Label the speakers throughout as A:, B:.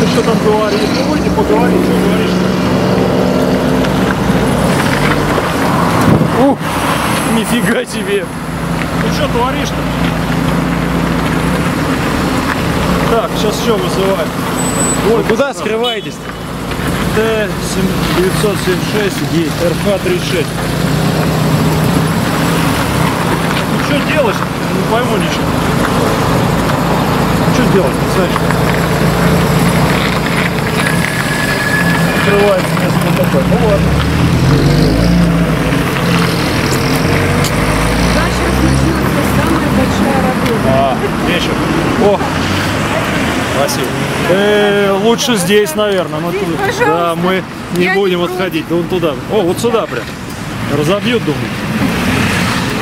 A: ты что там говоришь? Ну выйди, поговори, что говоришь?
B: Ух, нифига себе.
A: Ты что творишь-то? Так, сейчас еще вызываем.
B: Вы куда скрываетесь?
A: Т-976 РХ-36. Ну что делать? Не пойму ничего. Ну что делать? Не знаю, что. Открывается место вот такое. Ну ладно.
C: Да, сейчас начнется самая большая работа.
A: А, вечер. О, спасибо. Э, лучше здесь, наверное. Мы
C: Здесь,
A: тут-
C: пожалуйста.
A: да, мы не
C: Я не
A: будем
C: против.
A: отходить. Да вон туда. О, вот сюда прям. Разобьют, думаю.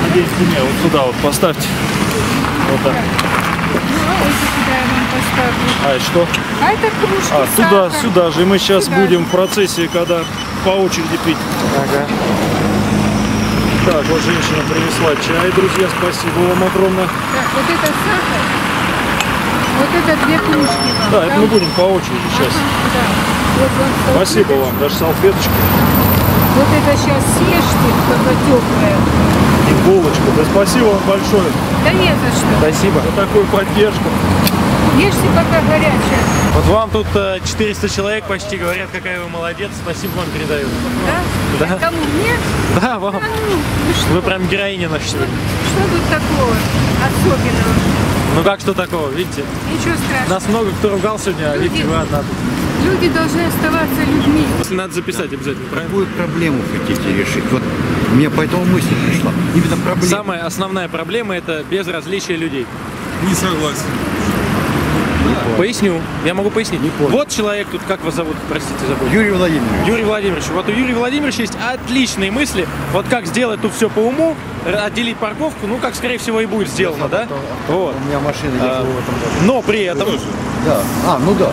A: Надеюсь, не, вот сюда вот поставьте. Вот так.
C: А сюда
A: что?
C: А это кружки
A: А, туда,
C: сахар.
A: сюда же. И мы сейчас
C: Сюда.
A: будем в процессе, когда по очереди пить.
B: Ага.
A: Так, вот женщина принесла чай, друзья. Спасибо вам огромное.
C: Так, вот это сахар. Вот это две кружки вам.
A: Да, это мы будем по очереди сейчас.
C: Ага, да. Вот вам
A: Спасибо вам. Даже салфеточки
C: Вот это сейчас съешьте, пока теплое.
A: и булочку. Да спасибо вам большое
C: Да не за что.
B: Спасибо.
A: за такую поддержку.
C: Ешьте, пока горячее.
B: Вот вам тут э, 400 человек почти говорят, какая вы молодец. Спасибо вам передают.
C: Да?
B: Да.
C: Кому? Мне?
B: Да, вам.
C: А ну, вы что?
B: Вы прям героиня наша сегодня.
C: Что тут такого особенного?
B: Ну как что такого, видите?
C: Ничего страшного.
B: Нас много кто ругал сегодня, а видите, вы одна. тут.
C: Люди должны оставаться людьми.
B: Если надо записать обязательно, правильно?
D: Какую проблему хотите решить? Вот мне поэтому мысль пришла. Именно проблема.
B: Самая основная проблема это безразличие людей.
E: Не согласен.
B: Поясню. Я могу пояснить. Вот человек тут, как вас зовут, простите, забыл.
D: Юрий Владимирович.
B: Юрий Владимирович. Вот у Юрия Владимировича есть отличные мысли. Вот как сделать тут все по уму, отделить парковку, ну как скорее всего и будет сделано, да? Вот.
D: У меня машина
B: А,
D: в этом году.
B: Но при этом,
D: Да. А, ну да.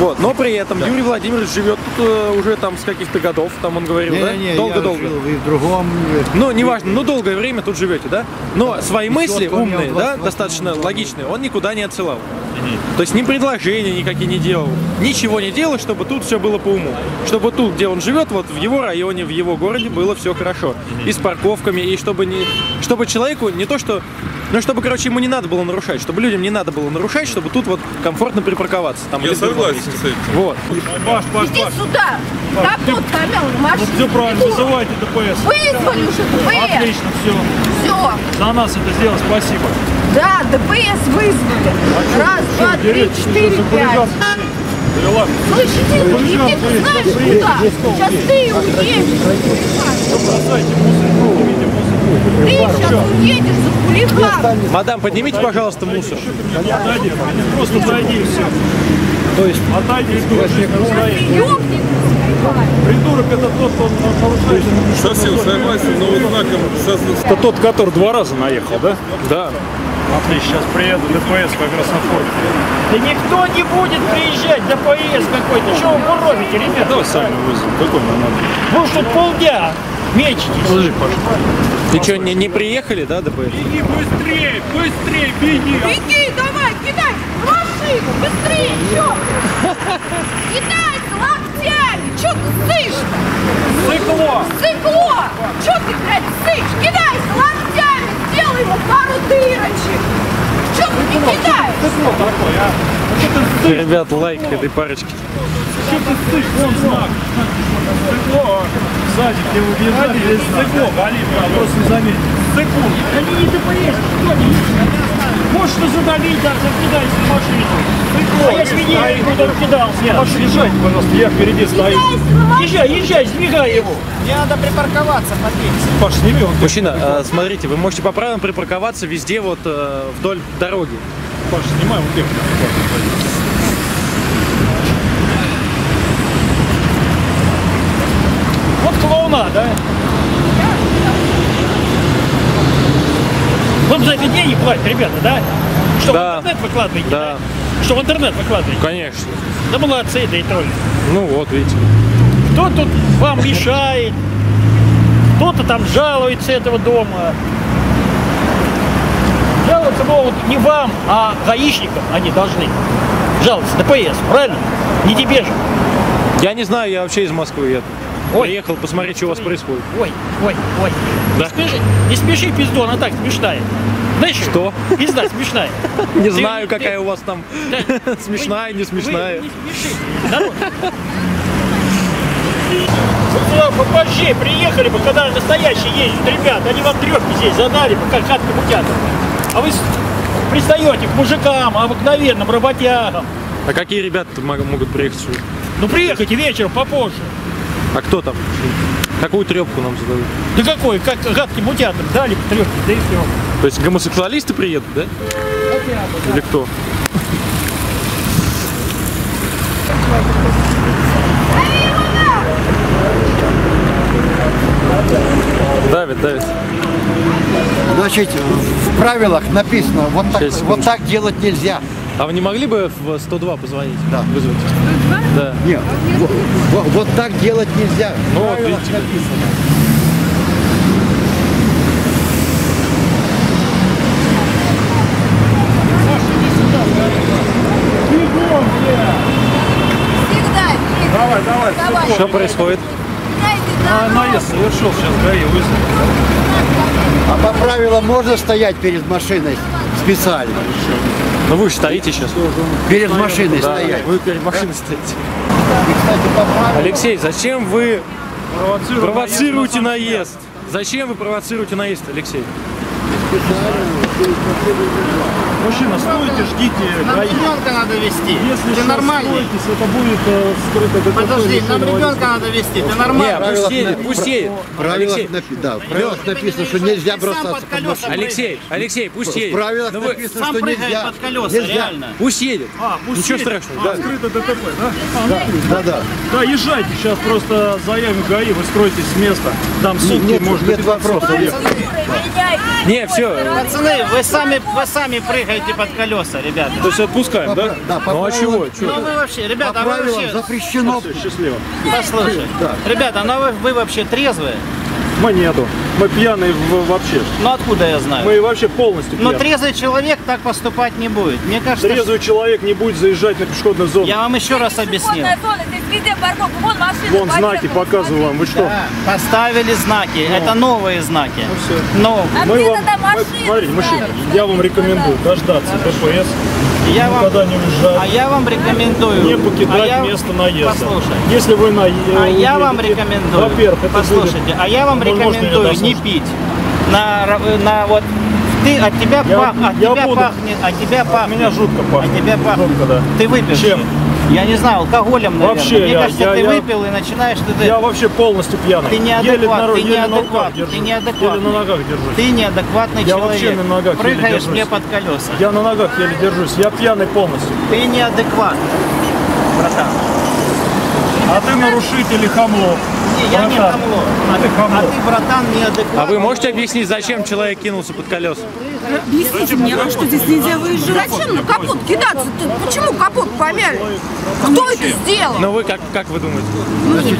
B: Вот, но при этом Юрий Владимирович живет тут э, уже там с каких-то годов, там он говорил, да?
D: Не-не-не,
B: Долго-долго.
D: и в другом. э,
B: Ну, неважно, ну долгое время тут живете, да? Но свои мысли
D: у меня
B: умные,
D: в
B: да,
D: 28
B: достаточно логичные, он никуда не отсылал. То есть ни предложения никакие не делал, ничего не делал, чтобы тут все было по уму. Чтобы тут, где он живет, вот в его районе, в его городе было все хорошо. И с парковками, и чтобы не, чтобы человеку не то что, ну чтобы, короче, ему не надо было нарушать, чтобы людям не надо было нарушать, чтобы тут вот комфортно припарковаться. Там,
E: Я согласен
B: месте.
E: с этим.
B: Вот.
A: Паш, Паш,
F: Иди
A: Паш.
F: сюда! Как
A: ты-
F: тут камел в
A: Ну все правильно, вызывайте ДПС.
F: Вызвали уже ДПС!
A: Отлично, все.
F: Все!
A: За нас это сделал, спасибо.
F: Да, ДПС вызвали! Раз, два, три, четыре, пять! Слышь, иди, иди, ты знаешь куда? Сейчас ты уедешь!
A: Бросайте мусор.
F: Ты сейчас уедешь за хулиган!
B: Мадам, поднимите, пожалуйста, мусор.
A: Отойди, просто отойди все.
D: То есть
A: Отойди, придурок. Придурок это тот, кто нарушает.
E: Совсем согласен, но вот знаком
A: Это тот, который два раза наехал, да?
B: Да.
A: Отлично, сейчас приеду ДПС как раз на форте.
G: Да никто не будет приезжать, ДПС какой-то. Что вы буровите, ребята?
A: Давай сами вызовем, какой нам надо.
G: Вы что, полдня мечетесь?
A: Подожди, Паша.
B: И что, не, не приехали, да, ДПС?
G: Беги быстрее, быстрее, беги.
F: Беги, давай, кидай машину! Быстрее, чё? Кидай с локтями! Чё ты сышь-то?
G: Цикло.
F: Цикло! Чё ты, блядь, сышь? Кидай с локтями! Сделай ему пару дырочек! Чё ты не кидаешь?
A: Что такое, а? А что ты?
B: Ребят, лайк этой парочки.
A: Что ты стыд? Вон знак. Стекло. Сзади, где вы въезжали, есть стекло. Вали, а просто не заметил.
G: Цикло. Они не ДПС, кто не Можно задавить, да, закидайся в машину. А я свиней куда кидался.
A: Паша, езжайте, пожалуйста, я впереди стою.
G: Езжай, езжай, сдвигай его. Мне надо припарковаться, подъедь.
A: Паш, сними он.
B: Мужчина, э, смотрите, вы можете по правилам припарковаться везде вот э, вдоль дороги.
A: Паша, снимай вот их.
G: Вот клоуна, да? Вам за это деньги платят, ребята, да? Что
B: Да.
G: в интернет выкладываете?
B: Да.
G: Что в интернет выкладываете?
B: Конечно.
G: Да молодцы, да и тролли.
B: Ну вот, видите.
G: Кто тут вам мешает? Кто-то там жалуется этого дома. Жаловаться могут не вам, а гаишникам они должны. Жаловаться ДПС, правильно? Не тебе же.
B: Я не знаю, я вообще из Москвы еду.
G: Ой.
B: Приехал посмотреть, что у вас происходит.
G: Ой, ой, ой.
B: Да.
G: Не спеши, не спеши, пизду, она так смешная. Знаешь
B: Что?
G: Пизда смешная.
B: Не
G: Ты-
B: знаю,
G: ты-
B: какая у вас там
G: Да.
B: смешная, не
G: Вы
B: смешная.
G: не спеши. Народ. Вот сюда попозже приехали бы, когда настоящие ездят, ребят, они вам трепки здесь задали бы, как хатка букята. А вы пристаете к мужикам, обыкновенным работягам.
B: А какие ребята могут приехать сюда?
G: Ну приехайте вечером попозже.
B: А кто там? Какую трепку нам задают?
G: Да какой, как гадкий мутятор, дали бы трепки, да и все.
B: То есть гомосексуалисты приедут, да? Или кто? Давид, Давид.
D: Значит, в правилах написано, вот так, вот так делать нельзя.
B: А вы не могли бы в 102 позвонить?
D: Да.
B: Вызвать? Да.
D: Нет, вот, вот- вот так делать нельзя.
B: Ну вот, видите.
F: Всегда.
A: Давай, давай.
F: Давай.
B: Что происходит?
A: А, наезд совершил, сейчас ГАИ вызовет.
D: А по правилам можно стоять перед машиной специально.
B: Ну вы же стоите сейчас.
D: Перед машиной
B: Да,
D: стоять.
B: вы перед машиной стоите. Алексей, зачем вы
A: Провоцирует
B: провоцируете наезд? Зачем вы провоцируете наезд, Алексей?
A: Мужчина, стойте, ждите ГАИ.
H: ребенка надо вести.
A: Если
H: ты нормальный.
A: строитесь, это будет э, скрыто ДТП.
H: Подожди, нам ребенка надо вести. Ты нормальный.
B: пусть едет, пусть едет.
D: в напи- да, в правилах написано, что нельзя бросаться
H: под
D: машину.
B: Алексей, Алексей, пусть
D: В
B: едет.
D: правилах
B: Ну
D: написано, что нельзя.
H: под колеса,
D: Нельзя.
H: реально.
B: Пусть едет.
A: А, пусть
B: Ничего
A: едет.
B: страшного.
A: А, скрыто ДТП, да?
D: Да, да.
A: Да, езжайте, сейчас просто заявим ГАИ, вы строитесь с места. Там сутки,
D: Нет,
A: может
D: нет
A: быть,
D: вопросов. нет.
B: Не, все.
H: Пацаны, вы сами, вы сами прыгаете под колеса, ребята.
A: То есть отпускаем, да?
D: Да, по
B: Ну а чего?
H: Ну вы вообще,
D: По
H: ребята, а вы вообще,
D: запрещено.
A: Счастливо.
H: послушай, ребята, ну вы, вы вообще трезвые?
A: Мы нету. Мы пьяные вообще.
H: Ну откуда я знаю?
A: Мы вообще полностью
H: Но
A: пьяные.
H: трезвый человек так поступать не будет. Мне кажется,
A: Трезвый человек не будет заезжать на пешеходную зону.
H: я вам еще раз объяснил.
F: зона, здесь везде парковка, вон машины.
A: Вон знаки показываю вам. Вы что?
H: Да, поставили знаки. Это новые знаки. Ну,
F: А
A: Мы
F: где
A: вам,
F: машины?
A: смотрите, мужчина, я вам рекомендую дождаться ДПС,
H: я вам,
A: никогда не уезжать,
H: а я вам рекомендую.
A: не покидать
H: а я-
A: место наезда.
H: Послушай.
A: Если вы на
H: А я вам рекомендую,
A: Во-первых, это
H: послушайте,
A: будет-
H: а я вам
A: Ну,
H: рекомендую не пить. На, на вот ты от тебя
A: Я-
H: пах, от
A: я
H: тебя
A: буду.
H: пахнет, от тебя пахнет.
A: меня жутко пахнет.
H: От тебя пахнет.
A: Жутко, да.
H: Ты выпил.
A: Чем?
H: Я не знаю, алкоголем, наверное.
A: Вообще,
H: Мне
A: я-
H: кажется,
A: я-
H: ты
A: я-
H: выпил и начинаешь ты,
A: Я вообще полностью пьяный.
H: Ты неадекват,
A: еле, на,
H: ты
A: еле
H: неадекват, ты неадекват.
A: Еле на ногах держусь.
H: ты неадекватный
A: Я
H: человек.
A: вообще на ногах еле
H: Прыгаешь
A: держусь.
H: мне под колеса.
A: Я на ногах еле держусь. Я пьяный полностью.
H: Ты неадекват, братан.
A: А ты нарушитель и хамло.
H: Не, я не
A: Братан.
H: хамло.
A: А ты хамло.
H: А ты, братан, неадекват.
B: А вы можете объяснить, зачем человек кинулся под колеса?
I: Объясните мне, а что здесь нельзя выезжать?
F: Зачем на капот кидаться? Ты почему капот помяли? Кто это сделал?
B: Ну вы как, как вы думаете?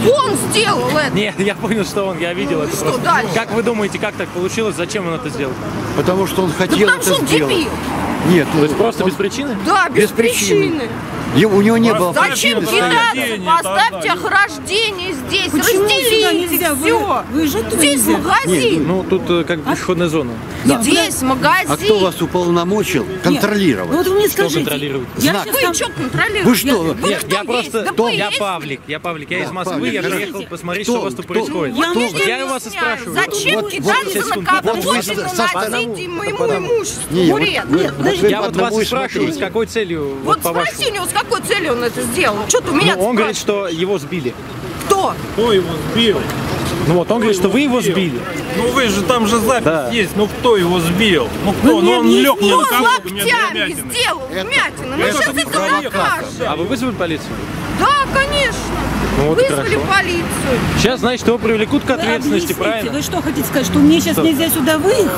F: Ну, он сделал это.
B: Нет, я понял, что он, я видел это
F: что
B: просто.
F: дальше?
B: Как вы думаете, как так получилось? Зачем он это сделал?
D: Потому что он
F: Да
D: хотел
F: потому что
D: это
F: он
D: сделать.
F: дебил.
D: Нет,
B: То есть просто без причины?
F: Да, без,
D: Без причины.
F: причины.
D: У него не было
F: Зачем кидаться? Поставьте
A: да,
F: ограждение здесь,
I: Почему сюда
F: разделите
I: нельзя вы-
F: все.
I: выезжать туда
F: Здесь
I: нельзя?
F: магазин.
B: Ну, тут э, как бы пешеходная зона.
F: Здесь магазин.
D: А кто вас уполномочил
I: Ну
D: контролировать?
I: вот вы мне
B: Что
I: скажите.
B: контролировать?
I: Я
D: Знак.
F: Вы
I: там-
F: что контролируете?
D: Вы что?
F: Вы
B: Нет,
F: кто
B: я просто...
F: ДП
B: Я? Павлик, я Павлик, я из
D: Да,
B: Москвы,
D: Павлик,
B: я приехал посмотреть,
D: Кто?
B: что у вас тут
D: Кто?
B: происходит.
F: Вот
I: Я
F: я
I: между-
B: Я вас и спрашиваю.
F: Зачем
D: Вот- вот
F: кидаться
B: сейчас,
F: на
B: секунду.
F: капот
D: Вот
F: наносить моему имуществу?
D: Вот вы-
I: Нет,
D: вот вы
B: Я вот вас и спрашиваю, с какой целью,
F: Вот
B: вот по-вашему?
F: спросите у него, какой целью он это сделал? Что ты у меня
B: Ну, он говорит, что его сбили.
F: Кто?
A: Кто его сбил?
B: Ну вот, он говорит, что вы его сбили.
A: Ну вы же там же запись
B: Да.
A: есть. Ну кто его сбил? Ну кто?
I: Мне
A: Ну он лег мне на капот, у меня
F: сделал вмятины.
A: Это
F: сейчас это докажем.
B: А вы вызвали полицию?
F: Да, конечно.
B: Ну вот
F: Вызвали
B: хорошо.
F: полицию.
B: Сейчас, значит, его привлекут к
I: Вы
B: ответственности,
I: объясните,
B: правильно?
I: Вы что хотите сказать, что мне сейчас
B: Что?
I: нельзя сюда выехать?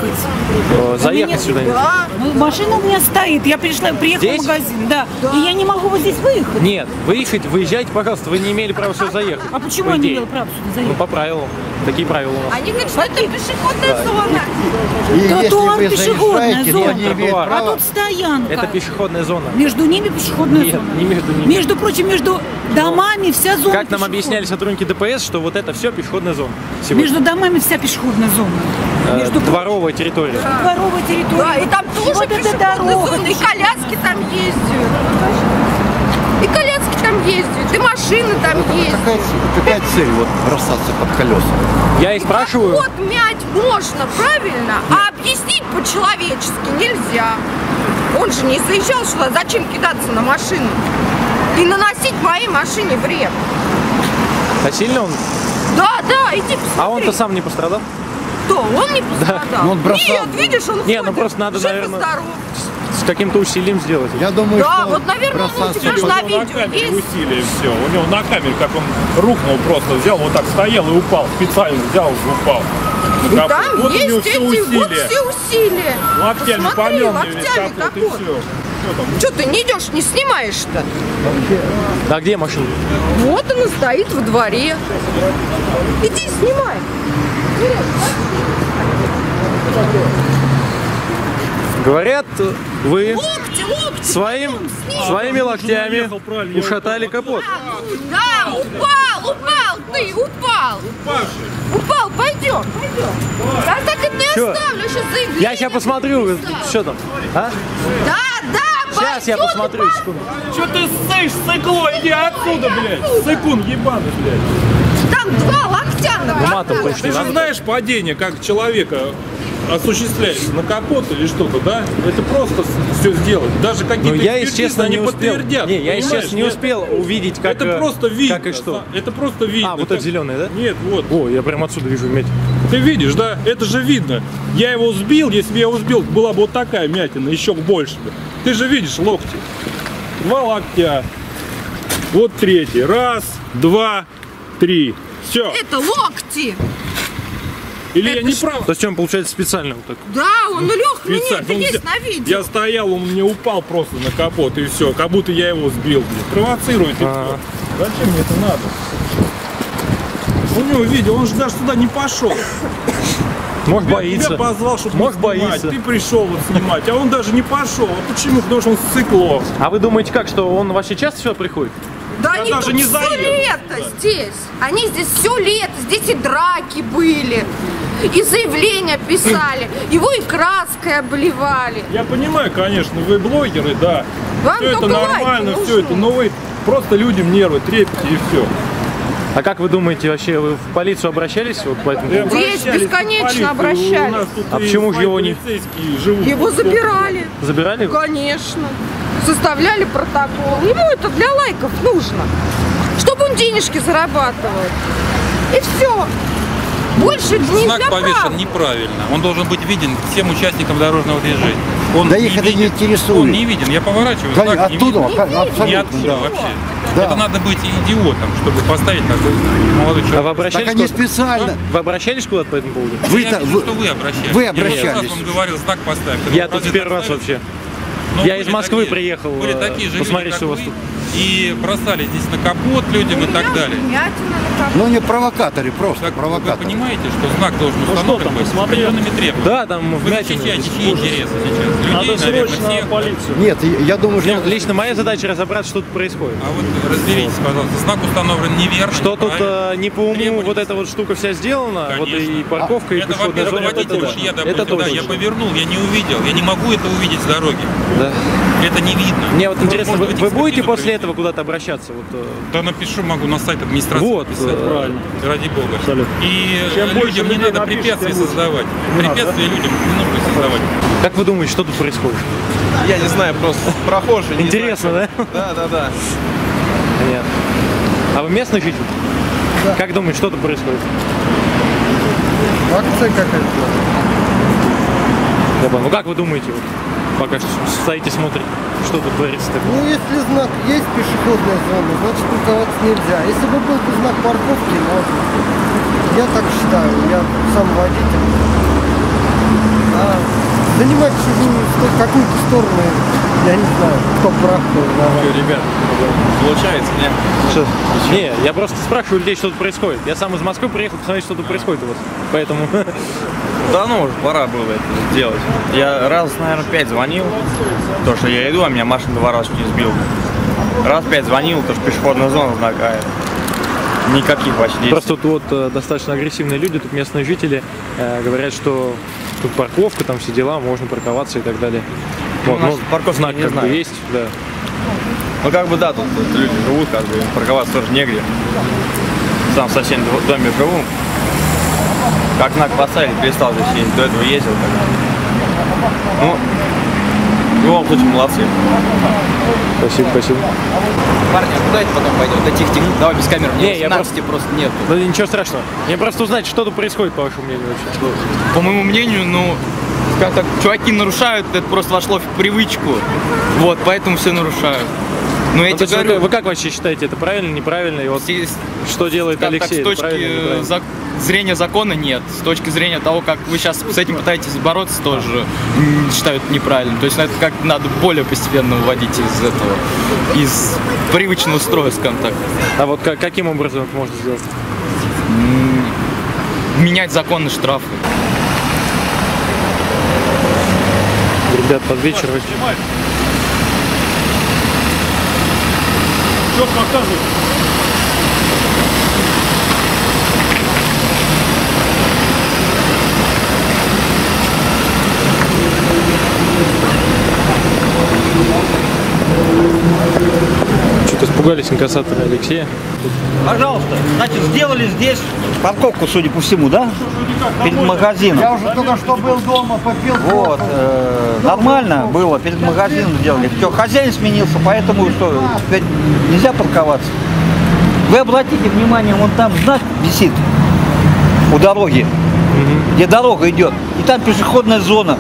B: Э, Заехать сюда.
F: Да.
I: Ну, машина у меня стоит, я пришла, приехала
B: Здесь?
I: в магазин, да. И я не могу вот здесь выехать.
B: Нет, выехать, выезжайте, пожалуйста, вы не имели права сюда заехать.
I: А почему
B: по
I: я не имела права сюда
B: Ну,
I: заехать?
B: по правилам. Такие правила у нас.
F: Они говорят, что это пешеходная зона.
D: И
I: Тротуар
D: вы
I: пешеходная зона.
D: то не имеет
B: Тротуар.
I: А тут стоянка.
B: Это пешеходная зона.
I: Между ними пешеходная
B: Нет,
I: зона.
B: не между ними.
I: Между прочим, между домами вся зона
B: Как нам объясняли сотрудники ДПС, что вот это все пешеходная зона. Сегодня.
I: Между домами вся пешеходная зона.
B: Э,
I: Между
B: дворовая территория.
I: дворовой территорией.
F: Да, и там тоже
I: вот
F: пешеходная
I: дорога.
F: зона, и коляски там ездят. И коляски там ездят, и машины там ездят.
D: Какая, какая цель вот бросаться под колеса?
B: Я и спрашиваю.
F: Вот мять можно, правильно? А объяснить по-человечески нельзя. Он же не заезжал сюда, зачем кидаться на машину? И наносить моей машине вред.
B: А сильно он?
F: Да, да, иди посмотри.
B: А он-то сам не пострадал?
F: Кто? Он не пострадал.
D: Ну, он бросал.
F: Нет, видишь, он
B: Не, ну
F: ходит,
B: просто надо,
F: жив и
B: наверное,
F: здоров.
B: С каким-то усилием сделать.
D: Я думаю,
F: Да,
D: что
F: вот, наверное, он у тебя же
D: под-
F: на
A: на
F: видео
A: камере
F: есть.
A: усилие все. У него на камере, как он рухнул просто, взял, вот так стоял и упал. Специально взял и упал.
F: И там
A: вот
F: есть
A: все
F: эти, вот
A: усилия.
F: все усилия.
A: Локтями
F: Посмотри,
A: помел
F: локтями
A: капот и
F: капот.
A: все. Что там?
F: Что ты не идешь, не снимаешь-то?
B: А где машина?
F: Вот она стоит во дворе. Иди снимай.
B: Говорят, вы
F: Локти, локти.
B: своим,
F: снимай.
B: своими локтями
A: уехал, правильно, я
B: ушатали капот.
F: Да, упал, упал, ты упал. Упал, пойдем, пойдем. Я так и не
B: Чё?
F: оставлю, сейчас заявление.
B: Я сейчас посмотрю, что там. А?
F: Да, да,
B: Сейчас я посмотрю, секунду.
A: Что ты ссышь, сыкло? Иди отсюда, блядь. Сыкун ебаный, блядь.
F: Там два локтя на
B: Ну, матом.
A: Ты же знаешь падение, как человека осуществляется на капот или что-то, да? Это просто все сделать. Даже какие-то
B: Ну, я, если честно, не успел.
A: подтвердят.
B: Не, я, если честно, не успел увидеть, как,
A: Это
B: э,
A: просто видно.
B: как и что.
A: Это просто видно.
B: А, вот это зеленый, да?
A: Нет, вот.
B: О, я прям отсюда вижу медь.
A: Ты видишь, да? Это же видно. Я его сбил, если бы я его сбил, была бы вот такая мятина, еще больше бы. Ты же видишь локти. Два локтя. Вот третий. Раз, два, три. Все.
F: Это локти.
A: Или
F: это
A: я не
F: что?
A: прав?
B: Он, получается, специально вот так.
F: Да, он лег мне, это есть на видео.
A: Я стоял, он мне упал просто на капот и все, как будто я его сбил. блин. Провоцирует и
B: Ага.
A: все. Зачем мне это надо? У него видео, он же даже туда не пошел.
B: Может,
A: Тебя-
B: боится.
A: Тебя позвал, чтобы
B: Может,
A: снимать.
B: боится.
A: Ты пришел вот снимать, а он даже не пошел. А почему? Потому что он сыкло.
B: А вы думаете как, что он вообще часто сюда приходит?
F: Да
A: Я
F: они
A: даже
F: тут
A: не
F: все
A: заеду
F: лето здесь. Они здесь все лето. Здесь и драки были. И заявления писали. Его и краской обливали.
A: Я понимаю, конечно, вы блогеры, да.
F: Вам
A: все это
F: только лайки
A: нормально, все
F: нужны.
A: это, но вы просто людям нервы трепите и все.
B: А как вы думаете, вообще вы в полицию обращались вот по этому?
F: Здесь бесконечно обращались.
B: А почему же его не-
A: живут?
F: Его забирали.
B: Забирали?
F: Конечно. Составляли протокол. Ему это для лайков нужно. Чтобы он денежки зарабатывал. И все. Больше нельзя
J: Знак повешен
F: прав.
J: неправильно. Он должен быть виден всем участникам дорожного движения. Он
D: Да их это не
J: виден.
D: интересует.
J: Он не виден. Я поворачиваю,
D: Конечно,
J: знак не
D: оттуда,
J: виден.
D: как- абсолютно,
J: Не оттуда
D: да.
J: вообще.
D: Да.
J: Это надо быть идиотом, чтобы поставить такой молодой
B: А вы
J: человек.
B: обращались,
D: Так они специально.
B: вы обращались куда-то по этому поводу?
D: Вы,
J: я вижу,
D: вы-
J: что вы обращались.
D: вы
J: Я
D: обращались.
J: раз вам говорил, знак поставь.
B: Я тут первый раз вообще.
J: Ну,
B: Я из Москвы
J: такие-
B: приехал,
J: Были
B: э,
J: такие же
B: посмотреть,
J: люди,
B: что у вас тут.
J: Вы, И бросали здесь на капот людям и так далее.
D: Ну не провокаторы, просто
J: Так вы
D: провокаторы.
J: понимаете, что знак должен
A: Ну
J: установлен быть с определенными требованиями.
B: Да, там
J: Вы
B: вмятины.
J: защищаете чьи интересы сейчас? Людей,
A: Надо
J: наверное, всех.
A: полицию.
D: Нет, я думаю, что...
B: Ну, лично моя задача разобраться, что тут происходит.
J: А вот разберитесь, пожалуйста, знак установлен неверно.
B: Что тут э, не по уму
J: Требования
B: вот эта вот штука вся сделана, вот и
J: Конечно.
B: парковка, и
J: Это,
B: пешеходная
J: во-первых,
B: зона, это
J: водитель
B: да.
J: уж я,
B: Это
J: допустим, да,
B: тоже.
J: я повернул, я не увидел, я не могу это увидеть с дороги.
B: Да.
J: Это не видно.
B: Мне вот
J: Может,
B: интересно, вы, вы будете после этого куда-то обращаться? Вот, э,
J: Да напишу, могу на сайт администрации
B: Вот,
J: написать.
B: э,
A: правильно.
J: Ради бога.
A: Абсолютно.
J: И
A: Чем
J: э,
A: больше
J: людям не надо
A: тем лучше.
J: создавать.
A: Не надо,
J: Препятствия людям не нужно создавать.
B: как вы думаете, что тут происходит?
K: Я не знаю, просто прохожий.
B: Интересно, да?
K: знаю. Да, да, да.
B: Понятно. А вы местный житель? Как думаете, что тут происходит?
K: Акция какая-то.
B: Ну как вы думаете, пока стоите, смотрите, что тут творится?
K: Ну, если знак есть пешеходная зона, значит парковаться нельзя. Если бы был бы знак парковки, можно. Я так считаю, я сам водитель. А занимать чужую какую-то сторону, я не знаю, кто прав, кто виноват.
B: Ребят, получается, не? Не, я просто спрашиваю людей, что тут происходит. Я сам из Москвы приехал посмотреть, что тут происходит у вас. Поэтому...
L: Да ну уже пора было это делать. Я раз, наверное, пять звонил, то, что я иду, а меня машина два раза чуть не сбила. Раз пять звонил, то, что пешеходная зона знакая. Никаких вообще.
B: Просто тут вот э, достаточно агрессивные люди, тут местные жители э, говорят, что тут парковка, там все дела, можно парковаться и так далее.
L: Ну,
B: Вот, ну,
L: парковки
B: знак
L: не
B: как бы
L: знаю.
B: есть, да.
L: Ну как бы да, тут, тут люди живут, как бы парковаться тоже негде. Сам в соседнем доме живу. Как знак поставили, перестал здесь ездить. До этого ездил. Как ну, в любом случае, молодцы.
B: Спасибо, спасибо.
M: Парни, а куда это потом пойдет? Да тихо-тихо, давай без камер, мне
B: Не, я
M: 18 просто нет.
B: Да ничего страшного. Мне просто узнать, что тут происходит, по вашему мнению, вообще.
M: По моему мнению, ну, скажем так, чуваки нарушают, это просто вошло в привычку. Вот, поэтому все нарушают. Но я
B: Ну, то
M: тебе говорю,
B: вы, как вообще считаете, это правильно, неправильно? И вот что делает
M: так,
B: Алексей?
M: с
B: это
M: точки зак- зрения закона нет. С точки зрения того, как вы сейчас с этим пытаетесь бороться, тоже м, считаю это неправильно. То есть ну, это как надо более постепенно выводить из этого, из привычного строя, скажем так.
B: А вот как- каким образом это можно сделать?
M: Менять законы штрафы.
B: Ребят, под вечер вы-
A: Что
B: испугались инкассаторы Алексея.
N: Пожалуйста, значит, сделали здесь парковку, судя по всему, да? Перед магазином.
K: Я уже только что был дома, попил
N: Вот, э, нормально было, перед магазином сделали. Все, хозяин сменился, поэтому что, теперь нельзя парковаться. Вы обратите внимание, вон там знак висит у дороги, где дорога идет. И там пешеходная зона.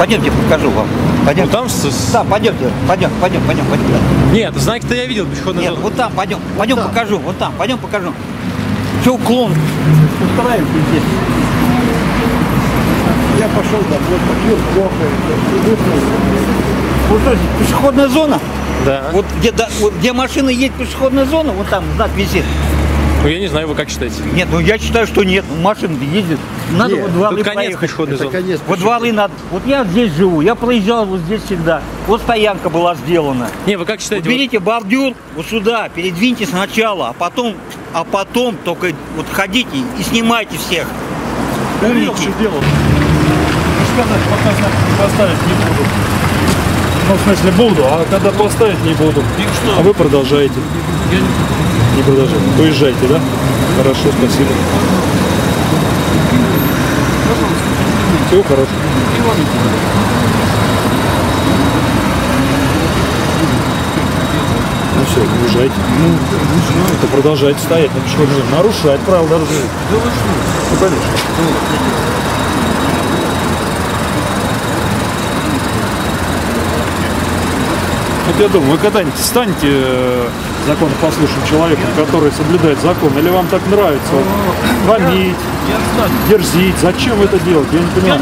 N: Пойдемте, покажу вам. Пойдем.
B: Ну, там с-
N: Да, пойдемте, пойдем, пойдем, пойдем, пойдем.
B: Нет, знаки-то я видел, пешеходная
N: Нет,
B: зона.
N: вот там, пойдем, пойдем покажу, вот там, пойдем покажу. Че уклон? Устраиваемся здесь.
K: Я пошел домой, попил кофе.
N: Вот что здесь, пешеходная зона?
B: Да.
N: Вот где, да, вот где машина едет, пешеходная зона, вот там знак висит.
B: Ну, я не знаю, вы как считаете?
N: Нет, ну я считаю, что нет. Ну, машина ездит. Надо
B: Нет,
N: во дворы
B: тут конец пешеходной зоны.
K: конец.
N: Во дворы надо. Вот я здесь живу, я проезжал вот здесь всегда. Вот стоянка была сделана.
B: Не, вы как считаете? вот-
N: Уберите бордюр вот сюда, передвиньте сначала, а потом, а потом только вот ходите и снимайте всех. Умники.
A: поставить не буду. Ну, в смысле, буду, а когда поставить не буду. А вы продолжаете. Не продолжаете. Уезжайте, да? Хорошо, спасибо. Всего хорошего. Ну все, уезжайте. Ну, это продолжайте стоять на пешеходной зоне. Нарушать правила дорожного движения. Ну, конечно. Вот я думаю, вы когда-нибудь станете э, законопослушным человеком, который соблюдает закон, или вам так нравится вот, хамить, дерзить? Зачем вы это делаете? Я не понимаю.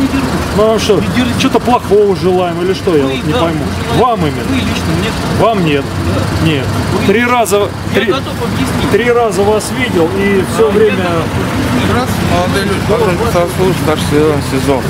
A: Ну вам что, что-то плохого желаем или что, я вот не пойму. Вам именно? Вам нет? Нет. Три раза, три, три раза вас видел и все время...
E: Молодые люди, пожалуйста, старший СИЗО.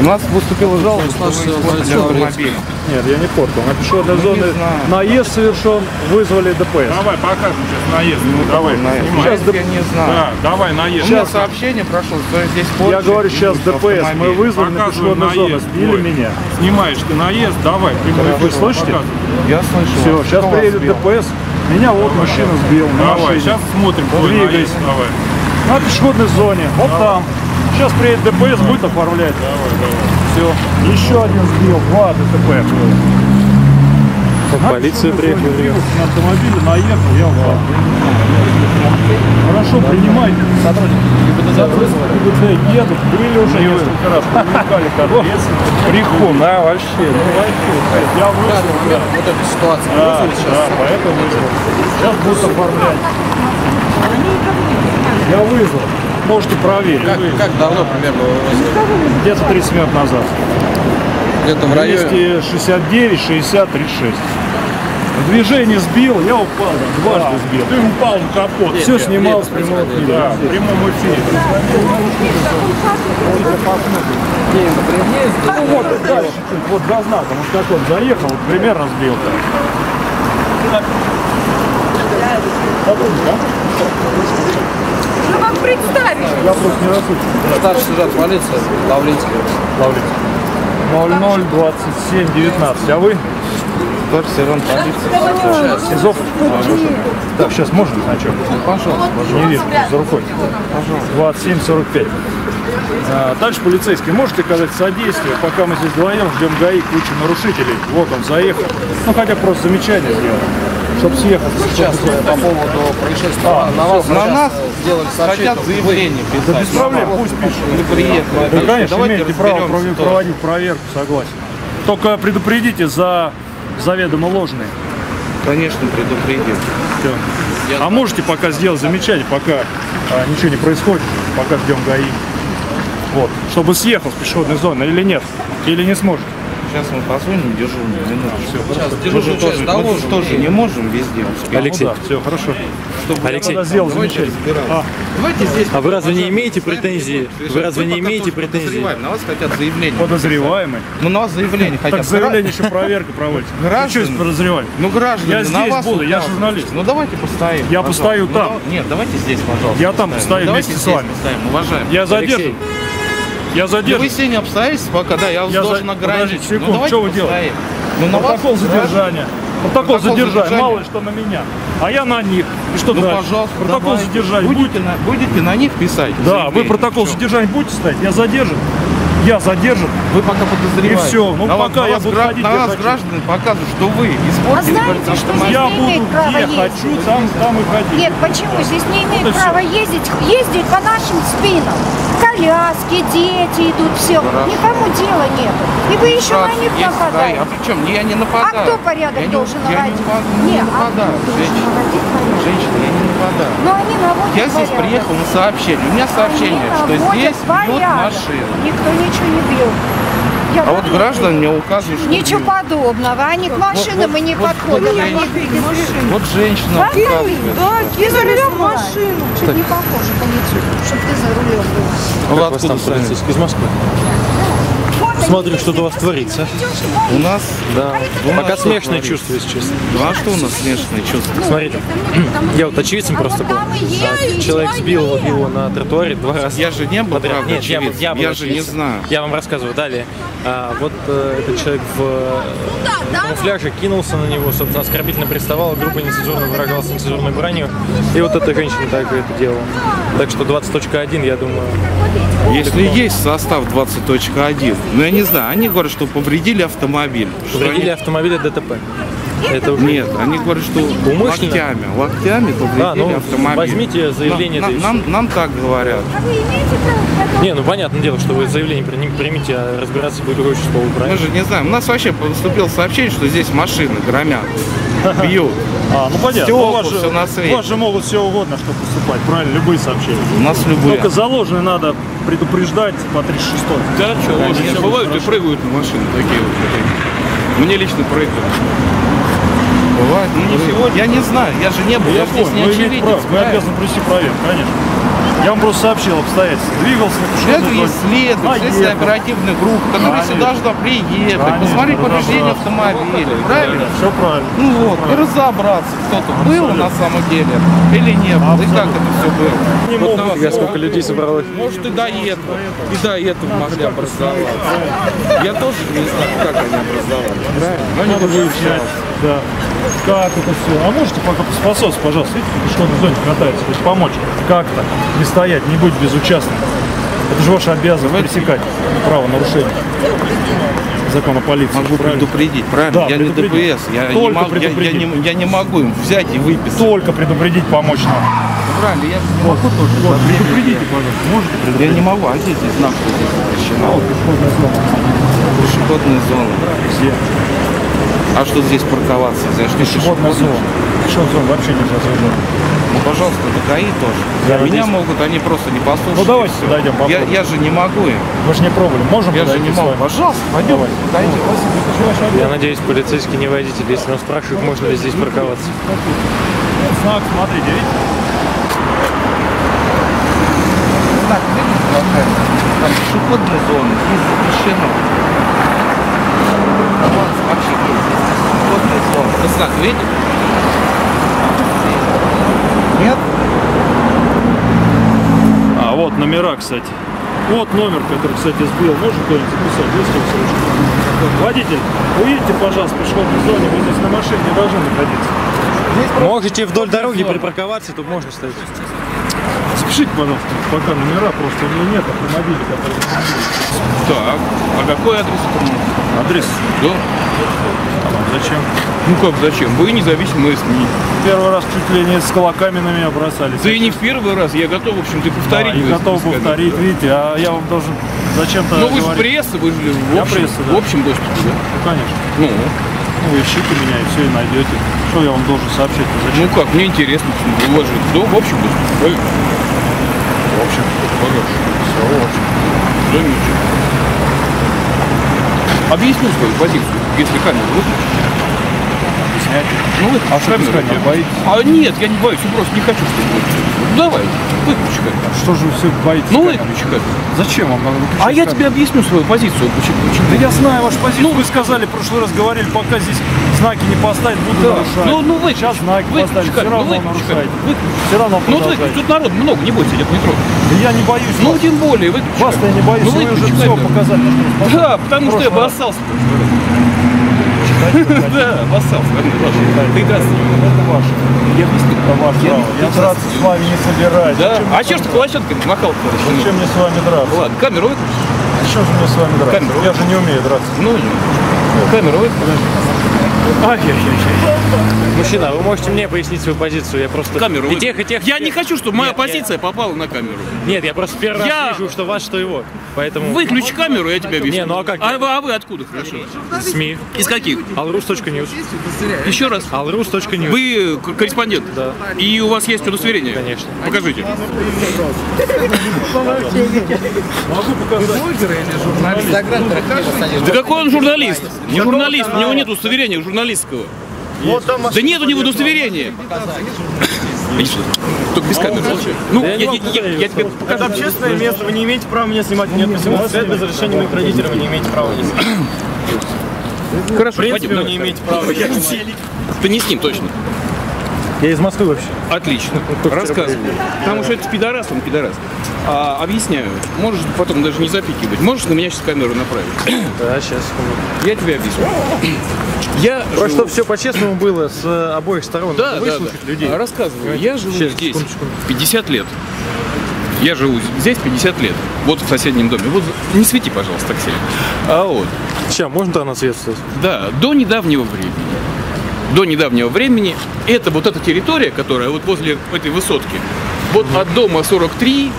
E: У нас поступила жалоба, что вы испортили автомобиль.
A: Нет, я не портил. На пешеходной зоне наезд совершен, вызвали ДПС.
E: Давай покажем сейчас наезд. Ну, давай,
A: Сейчас
E: Сейчас я не знаю.
A: Да, давай наезд.
E: У меня
A: Сейчас-
E: сообщение прошло, что здесь
A: Я
E: порча
A: говорю сейчас ДПС, мы вызвали на
E: Показываю
A: пешеходную зону,
E: наезд
A: сбили
E: твой.
A: меня.
E: Снимаешь ты наезд, давай, прямой
A: Вы слышите?
E: показывай. Я слышу.
A: Все,
E: вас.
A: сейчас приедет
E: сбил?
A: ДПС. Меня вот мужчина сбил. на
E: Давай, сейчас смотрим
A: Двигайся.
E: наезд, давай.
A: На пешеходной зоне. Вот там. Сейчас приедет ДПС, будет оформлять. Все. Еще один сбил. Два ДТП.
B: Полиция приехала.
A: На автомобиле наехал, я вам. Хорошо, принимайте. Сотрудники ГИБДД едут, были уже несколько раз, привлекали к ответственности. Брехун, а, вообще. Ну, вообще. Я вызвал.
K: Вот эта ситуация.
A: Да, да, поэтому вызвал. Сейчас будут оформлять. Я вызвал. Можете проверить.
O: Как, как давно примерно?
A: Где-то 30 минут назад.
O: Где-то в районе?
A: 269, 60, 36. В движение сбил, я упал, дважды сбил. Ты упал на капот. Все снимал с прямого эфира. Да, в прямом эфире. Ну вот, дальше, вот за знаком, вот как он заехал, вот примерно сбил.
F: Ну как представить?
A: Я просто не расслышал.
O: Старший сержант полиции Лавлинский.
A: Лавлинский. 0027 19. А вы?
O: Старший сержант полиции.
A: Сизов? Так, сейчас можно значок?
O: Пожалуйста,
A: Не вижу, за рукой. 27-45. А, дальше полицейский. Можете оказать содействие, пока мы здесь вдвоем ждем ГАИ, кучу нарушителей. Вот он заехал. Ну хотя просто замечание сделать, чтобы съехать.
O: Сейчас по поводу происшествия
A: А,
O: на вас на нас сделали сообщение.
P: Хотят заявление
A: Да
P: писать.
A: без проблем, пусть пишут.
O: Не приехали.
A: Да, конечно,
P: Давайте
A: имеете право проводить- проводить проверку, согласен. Только предупредите за заведомо ложные.
O: Конечно, предупредил.
A: Всё. А можете пока сделать замечание, пока а, ничего не происходит, пока ждем ГАИ. Вот. Чтобы съехал с пешеходной зоны или нет? Или не сможет?
O: Сейчас мы позвоним дежурному. Сейчас мы же
Q: часть
O: тоже, мы же
Q: доложим.
O: тоже не можем везде успеть.
B: Алексей.
A: Ну да, все, хорошо.
O: Чтобы
B: Алексей,
A: Надо сделать замечание. А,
O: Давайте здесь.
B: А вы разве не имеете претензий? Вы разве не имеете претензий?
O: На вас хотят заявление.
A: подозреваемый.
O: Ну, на вас заявление хотят.
A: Так заявление еще проверка проводится.
O: Граждане.
A: Ты что здесь подозреваешь?
O: Ну, граждане,
A: Я
O: на
A: здесь
O: вас
A: буду, я журналист.
O: Ну, давайте постоим.
A: Я постою
O: Ну,
A: там.
O: Нет, давайте здесь, пожалуйста.
A: Я там постою
O: Ну, давайте
A: вместе с
O: здесь
A: вами.
O: Постоим, уважаем.
A: Я задержан. Я
O: Ну,
A: задержан.
O: выяснение обстоятельств пока, да, я,
A: Я
O: должен
A: за-
O: ограничить.
A: подождите секунду,
O: ну,
A: что вы делаете?
O: Ну, на
A: Протокол задержания. Протокол
O: Протокол
A: задержания,
O: задержания.
A: мало ли что на меня. А я на них. И что
O: Ну,
A: дальше?
O: пожалуйста,
A: Протокол задержания
O: будете
A: будете?
O: на, будете на них писать?
A: Да, вы протокол задержания будете ставить? Я задержан. Я задержан.
O: Вы пока подозреваете.
A: И всё. Ну,
O: на вас-
A: пока
O: на
A: я
O: вас
A: буду ходить,
O: На
A: хочу.
O: граждане показывают, что вы
C: А
O: испортили
C: знаете,
O: говорится,
C: что
O: автомобиль.
A: Я
C: не
A: буду
C: имеет права
A: где
C: ездить.
A: хочу, там, там и ходить.
C: Нет, почему? Здесь не имеет
A: Вот
C: права ездить, ездить по нашим спинам. Коляски, дети идут, все.
O: Хорошо.
C: Никому дела нет. И вы еще на
O: Раз
C: них
O: есть, да,
C: нападаете.
O: А при чем? Я не нападаю.
C: А кто порядок
O: Я не-
C: должен
O: не
C: наводить?
O: не
C: Не, а
O: нападаю,
C: кто должен
O: женщина.
C: наводить порядок?
O: Женщина, я не нападаю.
C: Но они наводят
O: Я здесь
C: порядок.
O: приехал на сообщение. У меня сообщение,
C: Они
O: что здесь бьет
C: порядок.
O: машина.
C: Никто ничего не бил. Я
O: А вот
C: говорю,
O: граждане мне указывают, что
C: Ничего
O: бьют.
C: подобного. Они к машинам
O: вот-
C: и не
O: вот-
C: подходят.
O: вот
C: Они
O: женщина- Вот женщина указывает.
C: да, и за рулем машину. Чуть не похоже по лицу, чтобы ты за рулем был.
O: А вы откуда сами?
B: Из Москвы. Смотрим, что у вас творится.
O: У нас,
B: Да.
O: у нас
B: Пока
O: что
B: смешное чувство, если честно.
O: Ну а что у нас смешное чувство?
B: Смотрите, я вот очевидцем просто был. А, Человек сбил его на тротуаре два раза.
O: Я же не был,
B: подряд.
O: правда,
B: Нет, я, был-
O: очевидцем.
B: я, был
O: Я же не знаю.
B: Я вам рассказываю далее. А, вот э, этот человек в э, камуфляже кинулся на него, собственно, оскорбительно приставал, грубо нецензурно выражался нецензурной бранью. И вот эта женщина также это делала. Так что 20.1, я думаю,
O: Если есть состав 20.1, ну я не знаю, они говорят, что повредили автомобиль. Что
B: повредили
O: они-
B: автомобиль от ДТП. Это уже
O: Нет, они говорят, что
B: Умышленно?
O: локтями, локтями повредили
B: А, ну,
O: автомобиль.
B: возьмите заявление, и
O: нам, нам, так говорят.
B: Не, ну понятное дело, что вы заявление при- примите, а разбираться будет другой участковый,
O: Мы
B: правильно?
O: же не знаем. У нас вообще поступило сообщение, что здесь машины громят, бьют.
A: А, ну понятно.
O: Стёкла,
A: у вас, же,
O: всё на
A: у
O: свете.
A: вас же могут все угодно, что поступать, правильно? Любые сообщения.
O: У нас любые.
A: Только заложенные надо предупреждать по 36
O: Да, что,
A: Конечно,
O: бывают и
A: хорошо.
O: прыгают на машины такие вот. Мне лично прыгают. Бывает, ну не сегодня. Я не знаю, я же не был, я,
A: Я
O: здесь
A: понял,
O: не очевидец.
A: вы обязаны провести проверку, конечно. Я вам просто сообщил обстоятельства. Двигался на
O: этого есть следователь,
A: Наехал.
O: следственная оперативная группа, которая
A: Конечно.
O: сюда должна приехать,
A: Конечно,
O: посмотреть повреждение автомобиля, правильно?
A: Все правильно.
O: Ну вот, и разобраться, кто-то был на самом деле или не был, и как это все было.
A: Не
O: Вот
A: могут.
B: Я сколько людей собралось.
O: Может и до этого, и до этого могли образоваться. Я тоже не знаю, как они образовались. Но они
A: Надо
O: уже
A: выяснять, да. Как это все. А можете пока поспособствовать, пожалуйста, видите, в пешеходной зоне катаются, то есть помочь как-то, не стоять, не быть безучастным. Это же ваша обязанность пресекать правонарушение закона полиции.
O: Могу
A: правильно?
O: предупредить, правильно?
A: Да,
O: я не. ДПС, я, не могу, я, я не, я не могу им взять и выписать.
A: Только предупредить, помочь нам.
O: Ну, правильно, я не могу тоже.
A: Вот, предупредите, пожалуйста, можете
O: Я
A: предупредить?
O: не могу, а здесь, здесь нахуй здесь запрещено.
A: А, вот пешеходная зона.
O: Пешеходная зона.
A: Где?
O: А что здесь парковаться? За что
A: Пешеходная зона. Пешеходная зона вообще нельзя заезжать.
E: Ну, пожалуйста, это ГАИ тоже.
A: Я
E: Меня
A: здесь-
E: могут, они просто не послушать.
A: Ну, давайте
E: и всё.
A: подойдем,
E: я,
A: попробуем.
E: я же не могу им.
A: Мы же не пробовали. Можем
E: Я же не могу. Пожалуйста, пойдем.
A: Давай.
E: Подойдем.
J: Я надеюсь, полицейский не водитель. Если нас спрашивают, можно ли здесь парковаться.
A: Знак, смотрите, видите?
E: Так, видите, какая? Там пешеходная зона, здесь запрещено. Здесь пешеходная зона. Вы знак видите? Нет?
A: А, вот номера, кстати. Вот номер, который, кстати, сбил. Можно кто-нибудь записать? Есть ручка? Водитель, уедьте, пожалуйста, в пешеходной зоне. Вы здесь на машине не должны находиться.
J: Можете вдоль дороги припарковаться, тут можно стоять.
A: Запишите, пожалуйста, пока номера, просто у меня нет автомобиля, который...
E: Так, а какой адрес?
A: Адрес?
E: Да.
A: А вам зачем?
E: Ну как зачем? Вы независимые СМИ.
A: Первый раз чуть ли не с кулаками на меня бросались.
E: Да и не в первый раз, я готов, в общем-то, повторить.
A: Да,
E: вы
A: готов повторить, видите, а я вам должен зачем-то
E: Ну вы же пресса, вы же в
A: Я
E: общем,
A: пресса, да.
E: в общем доступе, да?
A: Ну, конечно.
E: Ну,
A: Ну, ищите меня и все, и найдете. Что я вам должен сообщить? Зачем?
E: ну как, мне интересно, почему вы же да, в общем доступе, правильно?
A: В общем,
E: Хорошо.
A: все, в общем.
E: Замечательно. Объясню свою позицию, если камеру выключить. Ну, вы
A: А что
E: делаете.
A: боитесь?
E: А нет, я не боюсь, я просто не хочу, чтобы выключили. Ну давай, выключи камеру.
A: Что же вы все боитесь?
E: Ну
A: камеры?
E: выключи камеру.
A: Зачем вам надо выключать
E: А я
A: камеру?
E: тебе объясню свою позицию, почему. почему.
A: Да я знаю вашу позицию. вы сказали, в прошлый раз говорили, пока здесь знаки не поставить, буду
E: Да.
A: нарушать.
E: Ну, ну выключи.
A: Сейчас знаки
E: Выключи
A: поставили, все
E: камеру,
A: равно
E: выключи
A: нарушаете.
E: выключи.
A: Все равно
E: Ну вот выключи, тут народ много, не бойся, идет метро.
A: Да я не боюсь
E: Ну
A: вас.
E: тем более, выключи.
A: Вас-то я не боюсь,
E: Ну,
A: вы уже все показали, вы
E: Да, потому что я
A: Прошлый раз.
E: Да, обоссался. Ты умеешь.
A: Это ваше.
E: Я объясню.
A: Это ваше
E: Я-
A: право. Я
E: я
A: драться с вами не собираюсь.
E: Да? А че ж ты площадкой махал?
A: Зачем мне с вами драться?
E: Ладно, камеру выключи.
A: Зачем же мне с вами драться?
E: Камеру
A: Я же не умею драться.
E: Ну, не. Камеру выключи. Ай-яй-яй.
J: Мужчина, вы можете мне пояснить свою позицию? Я просто...
E: Камеру
J: И тех, и тех...
E: Я не хочу, чтобы моя позиция попала на камеру.
J: Нет, я просто первый раз вижу, что ваш, что его. Поэтому...
E: Выключи камеру, я тебе объясню.
J: Не, ну а как?
E: А вы, а вы откуда, хорошо?
J: СМИ.
E: Из каких?
J: Alrus.news.
E: Еще раз.
J: Alrus.news.
E: Вы корреспондент?
J: Да.
E: И у вас есть удостоверение?
J: Конечно.
E: Покажите.
A: Могу показать.
E: Да какой он журналист? Не журналист, у него нет удостоверения журналистского. Да нет у него удостоверения. Сюда. Только без камеры. Ну, я, я- я- я тебе покажу.
R: Это общественное место, вы не имеете права меня снимать. Нет, посему свет без разрешения моих родителей вы не имеете права не снимать.
E: Хорошо,
R: В принципе,
E: пойдем,
R: вы не имеете права. Я
E: Ты не с ним точно.
A: Я из Москвы вообще.
E: Отлично. Рассказывай. Потому что это пидорас, он пидорас. А, объясняю. Можешь потом даже не запикивать. Можешь на меня сейчас камеру направить?
J: Да, сейчас.
E: Я тебе объясню. Я
J: Просто
E: живу-
J: чтобы все по-честному было с обоих сторон.
E: Да, да, да.
J: людей.
E: Рассказываю. Я живу
J: Сейчас,
E: здесь
J: секундочку.
E: 50 лет. Я живу здесь 50 лет. Вот в соседнем доме. Вот не свети, пожалуйста, так сильно. А вот.
J: Сейчас, можно тогда ответствовать?
E: Да, до недавнего времени. До недавнего времени это вот эта территория, которая вот возле этой высотки, вот от дома 43, вдо-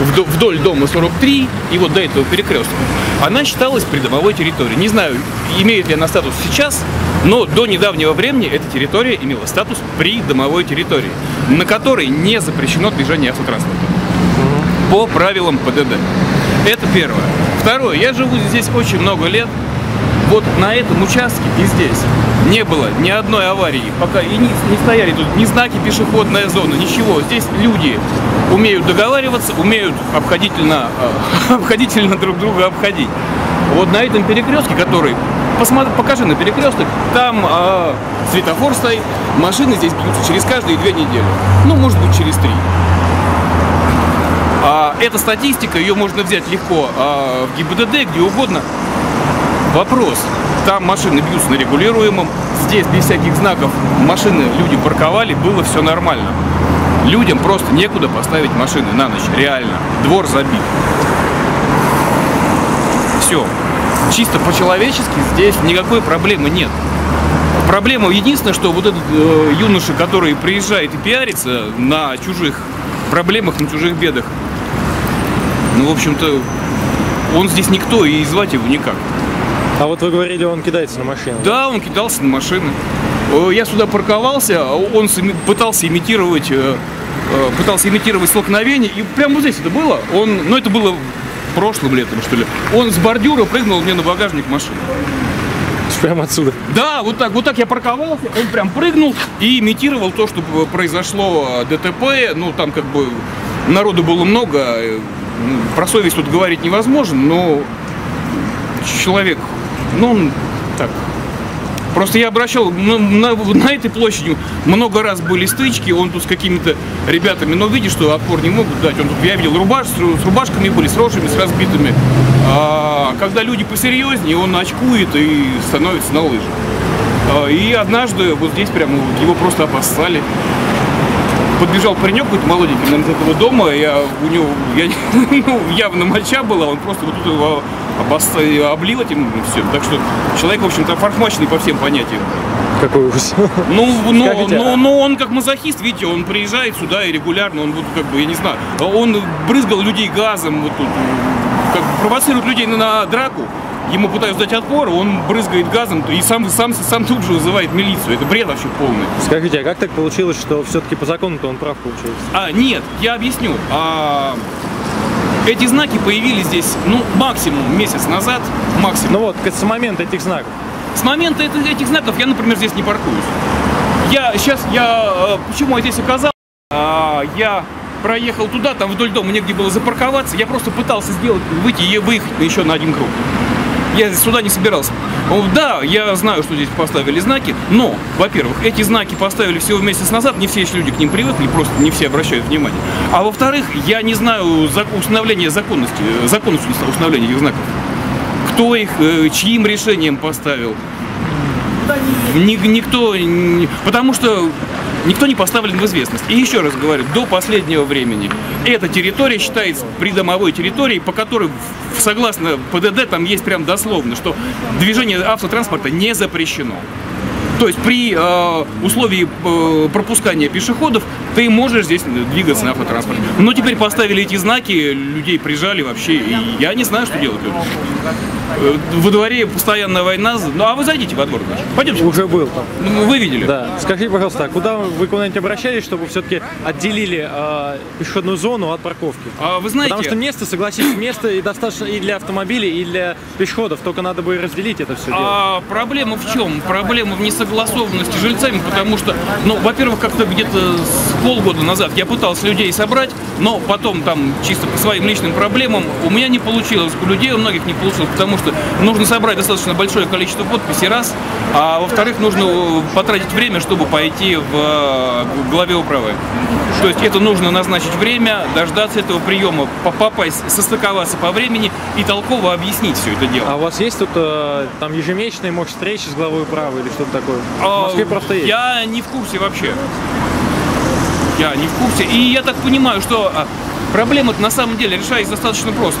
E: вдоль дома 43 и вот до этого перекрестка, она считалась придомовой территорией. Не знаю, имеет ли она статус сейчас, но до недавнего времени эта территория имела статус придомовой территории, на которой не запрещено движение автотранспорта по правилам ПДД. Это первое. Второе. Я живу здесь очень много лет. Вот на этом участке и здесь не было ни одной аварии, пока и не, не стояли тут ни знаки пешеходная зона, ничего. Здесь люди умеют договариваться, умеют обходительно, э, обходительно друг друга обходить. Вот на этом перекрестке, который, посмотри, покажи на перекресток, там э, светофор стоит, машины здесь бьются через каждые две недели. Ну, может быть, через три. А, эта статистика, ее можно взять легко а, в ГИБДД, где угодно. Вопрос. Там машины бьются на регулируемом. Здесь без всяких знаков машины люди парковали, было все нормально. Людям просто некуда поставить машины на ночь, реально. Двор забит. Все. Чисто по-человечески здесь никакой проблемы нет. Проблема единственное, что вот этот э, юноша, который приезжает и пиарится на чужих проблемах, на чужих бедах, ну, в общем-то, он здесь никто, и звать его никак.
B: А вот вы говорили, он кидается на машину.
E: Да, он кидался на машины. Э, Я сюда парковался, а он пытался имитировать, э, э, пытался имитировать столкновение, и прямо вот здесь это было. Он, ну это было прошлым летом, что ли. Он с бордюра прыгнул мне на багажник машины.
B: Прямо отсюда.
E: Да, вот так, вот так я парковался, он прям прыгнул и имитировал то, что произошло ДТП. Ну, там как бы народу было много, ну, про совесть тут говорить невозможно, но человек, ну, он так. Просто я обращал, ну, на, на этой площади много раз были стычки, он тут с какими-то ребятами, но видишь, что отпор не могут дать. Он тут, я видел, рубаш, с рубашками были, с рожами, с разбитыми. А когда люди посерьезнее, он очкует и становится на лыжи. А, И однажды вот здесь прямо вот его просто обоссали. Подбежал паренек какой-то молоденький, наверное, из этого дома, я у него, я, ну, явно моча была, он просто вот тут его обосс- облил этим все. Так что человек, в общем-то, фарфмачный по всем понятиям.
B: Какой ужас.
E: Ну,
B: Скажите,
E: ну,
B: а-
E: ну, он как мазохист, видите, он приезжает сюда и регулярно, он вот как бы, я не знаю, он брызгал людей газом, вот тут, как бы провоцирует людей на, на драку, ему пытаются дать отпор, он брызгает газом и сам, сам, сам тут же вызывает милицию. Это бред вообще полный.
B: Скажите, а как так получилось, что все-таки по закону-то он прав получился?
E: А, нет, я объясню. А, эти знаки появились здесь, ну, максимум месяц назад, максимум.
B: Ну вот, с момента этих знаков.
E: С момента этих, этих знаков я, например, здесь не паркуюсь. Я сейчас, я, э, почему я здесь оказался? А, я проехал туда, там вдоль дома негде было запарковаться, я просто пытался сделать, выйти и выехать еще на один круг. Я сюда не собирался. Да, я знаю, что здесь поставили знаки, но, во-первых, эти знаки поставили всего месяц назад, не все еще люди к ним привыкли, просто не все обращают внимание. А во-вторых, я не знаю установления законности, э, законности установления этих знаков. Кто их, э, чьим решением поставил. Ни- никто, потому что никто не поставлен в известность. И еще раз говорю, до последнего времени эта территория считается придомовой территорией, по которой, согласно ПДД, там есть прям дословно, что движение автотранспорта не запрещено. То есть при э, условии э, пропускания пешеходов ты можешь здесь двигаться на автотранспорте. Но теперь поставили эти знаки, людей прижали вообще, и я не знаю, что делать. Э, Во дворе постоянная война. Ну а вы зайдите во двор наш. Пойдемте.
B: Уже был там.
E: Ну, вы видели?
B: Да. Скажите, пожалуйста, а куда вы куда-нибудь обращались, чтобы все-таки отделили э, пешеходную зону от парковки?
E: А вы знаете-
B: Потому что место, согласитесь, место и достаточно и для автомобилей, и для пешеходов. Только надо бы разделить это все дело.
E: А проблема в чем? Проблема в несогласованности с жильцами, потому что, ну, во-первых, как-то где-то с полгода назад я пытался людей собрать, но потом там чисто по своим личным проблемам у меня не получилось, у людей у многих не получилось, потому что нужно собрать достаточно большое количество подписей, раз, а во-вторых, нужно э, потратить время, чтобы пойти в э, главе управы. То есть это нужно назначить время, дождаться этого приема, по- попасть, состыковаться по времени и толково объяснить все это дело.
B: А у вас есть тут э, там ежемесячные, может, встречи с главой управы или что-то такое? В Москве просто есть.
E: А, Я не в курсе вообще. Я не в курсе. И я так понимаю, что а, проблема на самом деле решается достаточно просто.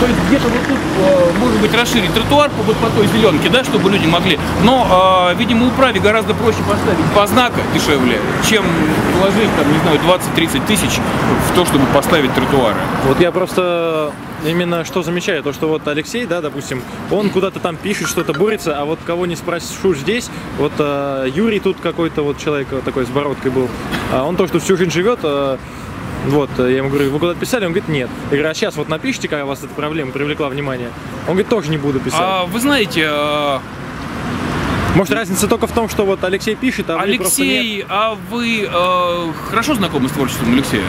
E: То есть где-то вот тут, э, может быть, расширить тротуар по, вот по той зеленке, да, чтобы люди могли. Но, э, видимо, управе гораздо проще поставить два знака дешевле, чем вложить, там, не знаю, 20-30 тысяч в то, чтобы поставить тротуары.
B: Вот я просто именно что замечаю, то что вот Алексей, да, допустим, он куда-то там пишет, что-то борется, а вот кого не спрошу здесь, вот э, Юрий тут какой-то вот человек такой с бородкой был, а он то, что всю жизнь живет, э, вот, э, я ему говорю, вы куда-то писали? Он говорит, нет. Я говорю, а сейчас вот напишите, какая у вас эта проблема привлекла внимание. Он говорит, тоже не буду писать.
E: А, вы знаете, э,
B: Может, разница только в том, что вот Алексей пишет, а вы просто нет.
E: Алексей, а вы э, хорошо знакомы с творчеством Алексея?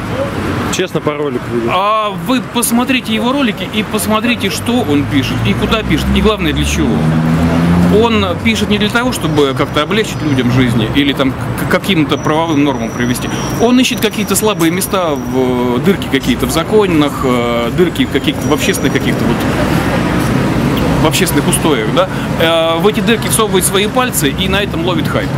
B: Честно, по ролику видел.
E: А вы посмотрите его ролики и посмотрите, что он пишет и куда пишет, и главное для чего. Он пишет не для того, чтобы как-то облегчить людям жизни или там к каким-то правовым нормам привести. Он ищет какие-то слабые места, в, дырки какие-то в законах, э, дырки каких-то в общественных каких-то вот в общественных устоях, да, Э, в эти дырки всовывает свои пальцы и на этом ловит хайп.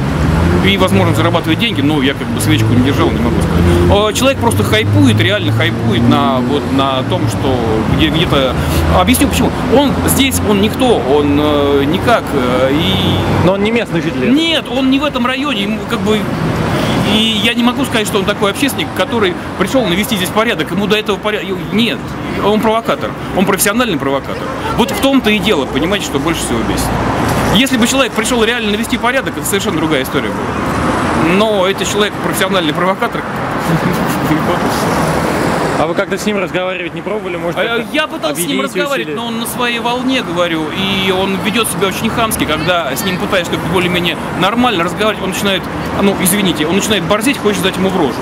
E: И, возможно, зарабатывает деньги, но я как бы свечку не держал, не могу сказать. Э, Человек просто хайпует, реально хайпует на, вот, на том, что где, где-то... Объясню почему. Он здесь, он никто, он э, никак. э, и...
B: Но он не местный житель.
E: Нет, он не в этом районе, ему как бы И я не могу сказать, что он такой общественник, который пришел навести здесь порядок. Ему до этого порядка... Нет, он провокатор. Он профессиональный провокатор. Вот в том-то и дело, понимаете, что больше всего бесит. Если бы человек пришел реально навести порядок, это совершенно другая история была. Но это человек профессиональный провокатор.
B: А вы как-то с ним разговаривать не пробовали? Может,
E: А, Я пытался с ним разговаривать,
B: усилия?
E: но он на своей волне, говорю, и он ведет себя очень хамски, когда с ним пытаешься как-то более-менее нормально разговаривать, он начинает, ну, извините, он начинает борзеть, хочешь дать ему в рожу.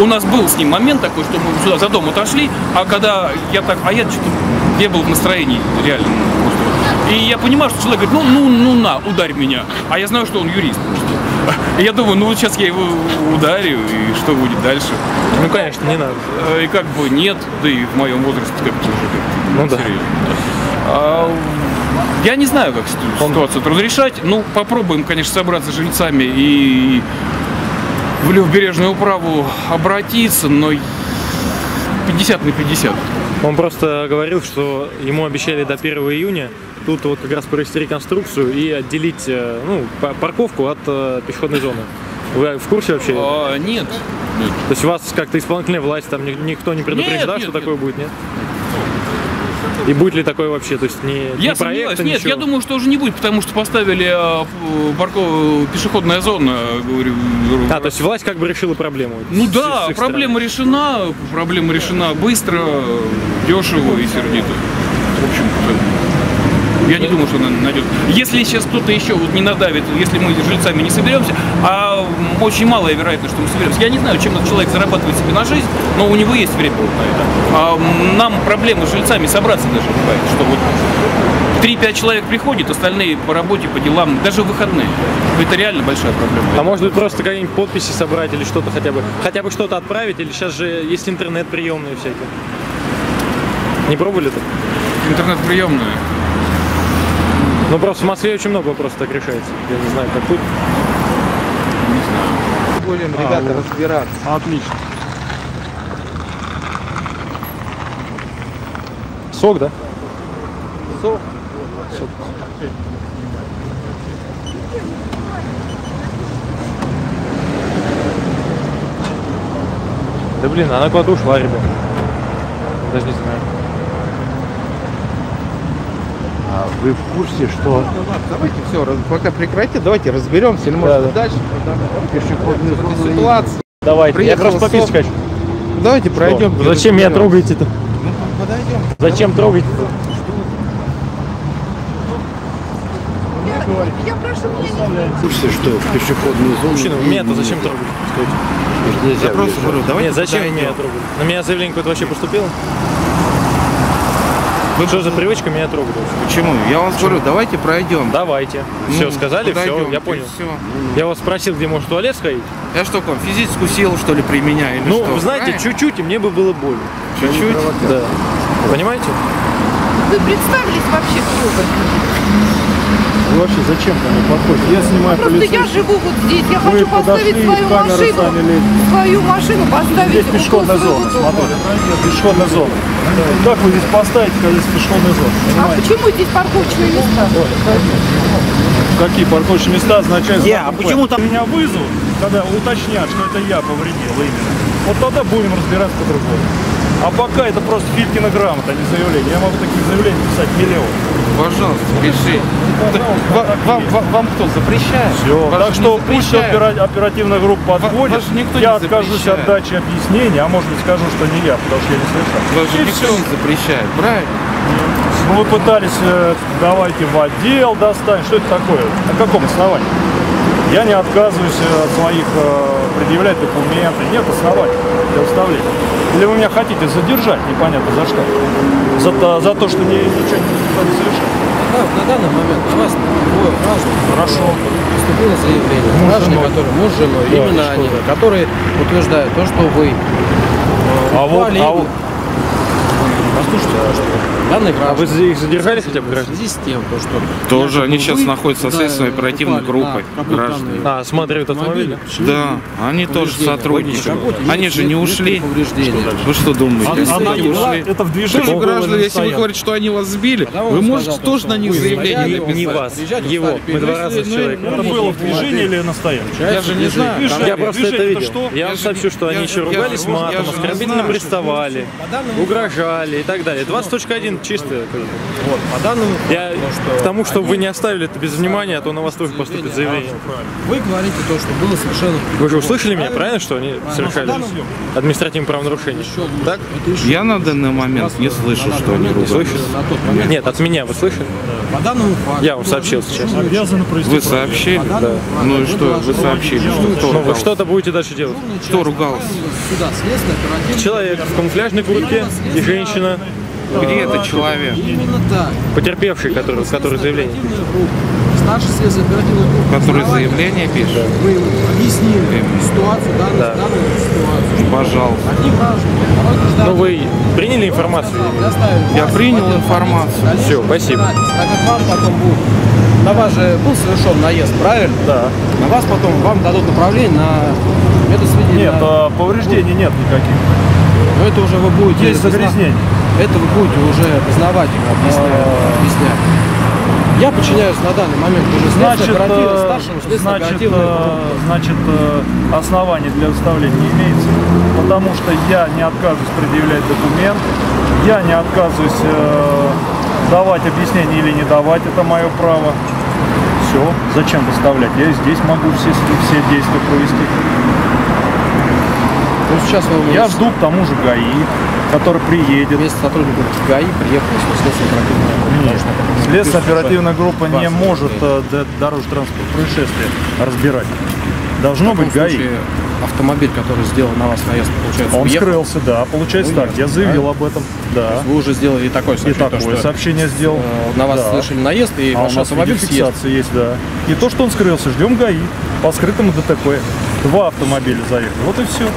E: У нас был с ним момент такой, что мы сюда за дом отошли, а когда я так, а я что-то не был в настроении, реально. И я понимаю, что человек говорит, ну, ну, ну на, ударь меня. А я знаю, что он юрист. И я думаю, ну вот сейчас я его ударю, и что будет дальше?
B: Ну, конечно, не надо.
E: И как бы нет, да и в моем возрасте как-то уже как-то
B: Ну да.
E: серьезно. А, я не знаю, как ситу- ситуацию это разрешать. Ну, попробуем, конечно, собраться с жильцами и в левобережную управу обратиться, но 50 на 50.
B: Он просто говорил, что ему обещали до 1 июня тут вот как раз провести реконструкцию и отделить э, ну, па- парковку от э, пешеходной зоны. Вы в курсе вообще?
E: А, нет.
B: То есть вас как-то исполнительная власть, там ни- никто не предупреждал,
E: Нет,
B: что
E: нет,
B: такое будет, нет? И будет ли такое вообще? То есть не,
E: Я
B: не проекта.
E: Нет,
B: ничего?
E: я думаю, что уже не будет, потому что поставили п- парков... пешеходная зона, говорю.
B: А, то есть власть как бы решила проблему?
E: Ну
B: с-
E: да,
B: с
E: проблема решена, проблема решена быстро, дешево и сердито. В общем-то, я не думаю, что она найдет. Если сейчас кто-то еще вот не надавит, если мы с жильцами не соберемся, а очень малая вероятность, что мы соберемся. Я не знаю, чем этот человек зарабатывает себе на жизнь, но у него есть время вот на это. А нам проблемы с жильцами собраться даже бывает, что вот 3-5 человек приходит, остальные по работе, по делам, даже в выходные. Это реально большая проблема.
B: А может быть просто какие-нибудь подписи собрать или что-то хотя бы, хотя бы что-то отправить, или сейчас же есть интернет-приемные всякие. Не пробовали это?
E: Интернет-приемные?
B: Ну просто в Москве очень много вопросов так решается. Я не знаю, как тут.
O: Будем,
B: А,
O: ребята,
B: вот.
O: разбираться.
B: Отлично. Сок, да?
O: Сок.
B: Сок. Да блин, она куда-то ушла, ребят. Даже не знаю.
O: А вы в курсе, что... Давайте все, пока прекратите, давайте разберемся, или может быть, дальше пешеходные зоны ситуации.
B: Давайте, я просто пописать хочу.
O: Давайте пройдем.
B: Что? Зачем меня трогаете-то?
O: Подойдем.
B: Зачем трогать?
F: Я прошу меня
D: В курсе, что в пешеходную зону...
B: Мужчина, меня-то зачем трогать?
D: Нельзя
O: Я просто говорю, давайте
B: Нет, зачем
O: подойдем.
B: меня трогать? На меня заявление какое-то вообще поступило? Вы что за привычка меня трогать?
O: Почему? Я вам говорю, давайте пройдем.
B: Давайте.
O: Ну,
B: все, сказали, все,
O: подойдем,
B: я
O: и
B: понял.
O: всё.
B: Я вас спросил, где может в туалет сходить.
O: Я что, к вам физическую силу, что ли, применяю? или
B: ну,
O: что?
B: вы знаете, чуть-чуть, и мне бы было больно.
O: Чуть-чуть?
B: Да. Понимаете?
F: Вы представились вообще кто вы?
A: Вообще зачем ко мне подходите? Я снимаю
F: Просто я живу вот здесь, я
A: Вы
F: хочу поставить
A: подошли,
F: свою машину, свою машину поставить
A: Здесь пешеходная зона, смотрите. Пешеходная зона. Как вы здесь поставите, когда здесь пешеходная зона?
F: А
A: Понимаете?
F: почему здесь парковочные места?
A: Какие парковочные места означают
N: Я, а почему
A: П? Меня вызовут, когда уточнят, что это я повредил именно. Вот тогда будем разбираться по-другому. А пока это просто Филькина грамота, а не заявление. Я могу таких заявлений писать миллион.
O: Пожалуйста, пиши. Ва- Вам, вам, вам кто запрещает?
A: Все.
O: Вас
A: Так что пусть оперативная группа
O: же никто
A: я откажусь
O: запрещает.
A: от дачи объяснений, а может быть скажу, что не я, потому что я не совершал.
O: Вас же никто
A: всё.
O: не запрещает, правильно?
A: Ну вы пытались, э, давайте в отдел достань. Что это такое? На каком основании? Я не отказываюсь э, от своих э, предъявлять документы. Нет оснований для выставления. Или вы меня хотите задержать, непонятно за что? За, то- за то, что не, ничего никто не совершил.
P: Да, на данный момент у вас двое граждан
A: Хорошо.
P: поступило заявление.
A: Муж
P: Граждане,
A: женой.
P: которые муж с женой,
A: Да,
P: именно они, которые утверждают то, что вы э,
A: А вот, а вот,
P: что данные
B: А вы их задержали хотя бы
P: В
B: граждан?
P: связи с тем, то, что...
O: Тоже они сейчас
P: вы
O: находятся
P: туда,
O: следственной оперативной группой граждан.
B: А, осматривают автомобиль?
P: Почему
O: Да, они тоже сотрудничают. Они же не
P: Нет
O: ушли. Вы что думаете?
A: Она
P: они
A: не
P: ушли-
A: это в движении.
O: Граждане, если вы говорите, что они вас сбили, вы можете
P: сказал,
O: тоже на них заявление написать.
B: Не вас, его. Мы два разных
P: ну,
B: человека.
A: Это было в движении или на стоянке?
O: Я же не знаю.
B: Я просто это видел.
A: что?
B: Я вам сообщу, что они еще ругались матом, оскорбительно приставали, угрожали и так далее. 20.1 чистое.
P: Вот, по данному
B: Я
P: что
B: к тому, что вы не оставили это без внимания, а то на вас тоже поступит заявление.
P: Вы говорите то, что было совершенно...
B: Вы же услышали меня, правильно, что они совершали административное правонарушение? Так?
O: Я на данный момент не слышу, что они
P: момент.
B: Нет, от меня вы слышали?
P: По данному факту...
B: Я вам сообщил сейчас.
A: Обязаны провести
O: Вы сообщили?
P: Да.
O: Ну и что? Вы сообщили, что кто
B: Ну вы что-то будете дальше делать?
O: Кто ругался?
B: Человек в камуфляжной куртке и женщина,
O: Где этот человек?
P: Именно так.
B: потерпевший, который, который заявление.
P: Старший следствие оперативной группы.
O: Который заявление пишет?
P: Мы ему объяснили ситуацию, данную,
B: Да.
P: данную ситуацию.
O: Пожалуйста.
P: Одни граждане.
B: Ну вы приняли информацию?
O: Я принял информацию.
B: Всё, спасибо.
P: Так как вам потом будет... На вас же был совершен наезд, правильно?
A: Да.
P: На вас потом вам дадут направление на медосвидетельное.
A: Нет, а, повреждений нет никаких.
P: Но это уже вы будете...
A: Есть загрязнение.
P: Это вы будете уже дознавателю объяснять. объяснять. Я подчиняюсь на данный момент уже
A: Значит, э,
P: старшему
A: значит, э, значит, э, оснований для выставления не имеется, потому что я не отказываюсь предъявлять документ, я не отказываюсь э, давать объяснение или не давать, это мое право. Все, зачем выставлять? Я здесь могу все, все действия провести.
P: Ну, сейчас меня
A: Я жду к тому же ГАИ, который приедет.
P: вместе с сотрудником ГАИ приехали с следствием оперативной группы.
A: Нет. Следственная оперативная группа не может э, д- дорожно-транспортное происшествие разбирать. Должно быть ГАИ.
P: случае автомобиль, который сделал на вас наезд, получается,
A: Он
P: уехал.
A: скрылся, да, получается
P: Уехал,
A: так. Я заявил
P: правильно?
A: об этом. Да.
P: Вы уже сделали и такое
A: И
P: сообщение,
A: такое
P: то, что,
A: сообщение сделал.
P: э, на вас
A: Да.
P: совершили наезд, и
A: А
P: ваш автомобиль съест.
A: есть, да. И то, что он скрылся, ждем ГАИ по скрытому ДТП. Два автомобиля заехали. Вот и все.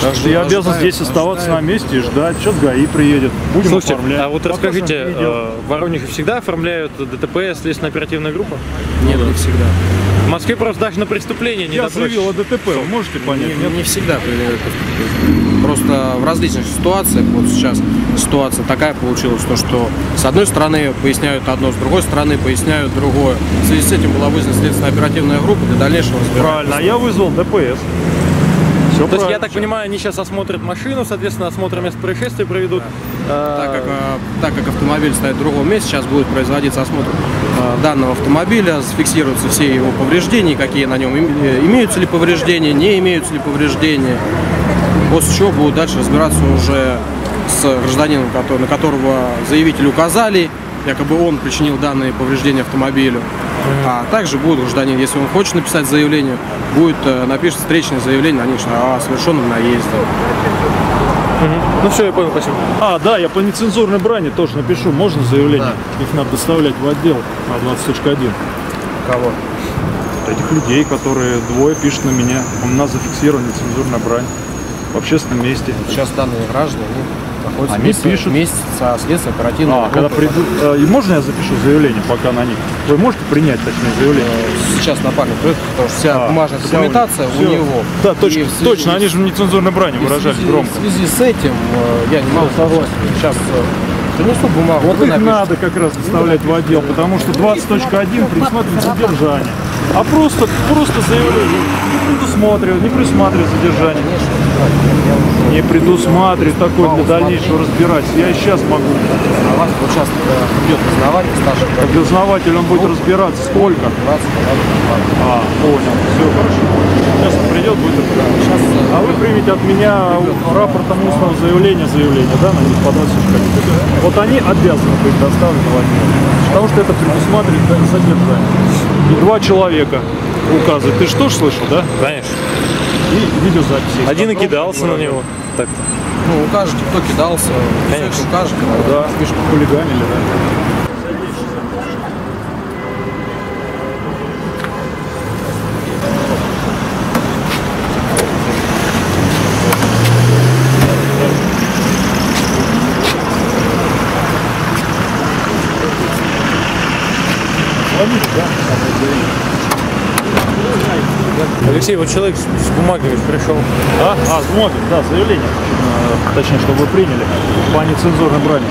A: Так что я обязан здесь оставаться на месте и ждать. Сейчас ГАИ приедет. Будем
B: Слушайте,
A: оформлять.
B: а вот расскажите,
A: видео.
B: э, в Воронеже всегда оформляют ДТП следственно-оперативная группа?
P: Нет, не всегда.
B: В Москве просто даже на преступление не
A: Я заявил о ДТП, вы можете понять?
P: Не,
A: Нет?
P: не всегда проверяют. Просто в различных ситуациях, вот сейчас ситуация такая получилась, то, что с одной стороны поясняют одно, с другой стороны поясняют другое. В связи с этим была вызвана следственная оперативная группа для дальнейшего разбирательства.
A: Правильно, а я вызвал ДПС. Все
B: То есть, я так понимаю, они сейчас осмотрят машину, соответственно, осмотр места происшествия проведут. Э,
P: Так как, э, так как автомобиль стоит в другом месте, сейчас будет производиться осмотр э, данного автомобиля, зафиксируются все его повреждения, какие на нем им- э, имеются ли повреждения, не имеются ли повреждения. После чего будут дальше разбираться уже с гражданином, на которого заявитель указали, якобы он причинил данные повреждения автомобилю. А также будет гражданин, если он хочет написать заявление, будет э, напишет встречное заявление, конечно, о совершенном наезде.
B: Ну все, я понял, спасибо.
A: А, да, я по нецензурной брани тоже напишу. Можно заявление? Их надо доставлять в отдел на 20.1.
P: Кого?
A: Этих людей, которые двое пишут на меня. У нас зафиксирована нецензурная брань в общественном месте.
P: Сейчас данные граждане находятся
A: Они
P: вместе,
A: пишут.
P: вместе со следственной оперативной
A: А, когда придут... э, И можно я запишу заявление пока на них? Вы можете принять, точнее, заявление?
P: Сейчас напарник придет, потому что вся
A: А,
P: бумажная
A: вся
P: документация
A: у-
P: у него.
A: Да, точно,
P: связи
A: точно, они же в нецензурной брани
P: и в
A: выражали
P: связи-
A: громко.
P: В связи с этим э, я не могу согласен. Сейчас э, принесу бумагу.
A: Вот их
P: напишите.
A: надо как раз доставлять в отдел, потому что 20.1 предусматривает задержание. А просто, просто заявление не предусматривает, не предусматривает задержание. Не предусматривает такое для дальнейшего разбирательства. Я и сейчас могу.
P: А вас вот сейчас э, придет дознаватель старший.
A: Дознаватель он будет разбираться. Сколько? А, понял. Все, хорошо. Сейчас он придет, будет разбираться. А вы примете от меня рапортом устного заявления, заявление, да, на них по 20 Вот они обязаны быть доставлены в отдел. Потому что это предусматривает да, задержание. И два человека указывают. Ты что ж слышал, да?
B: Конечно.
A: И видеозапись. есть.
B: Один и кидался на него так -то.
P: Ну, укажете, кто кидался, Конечно. укажете.
A: Да, да. слишком хулиганили, да. Звонили, да?
B: Алексей, вот человек с, с бумагами пришел.
A: А? А, с бумагой, да, заявление. Э, Точнее, чтобы вы приняли по нецензурной брани.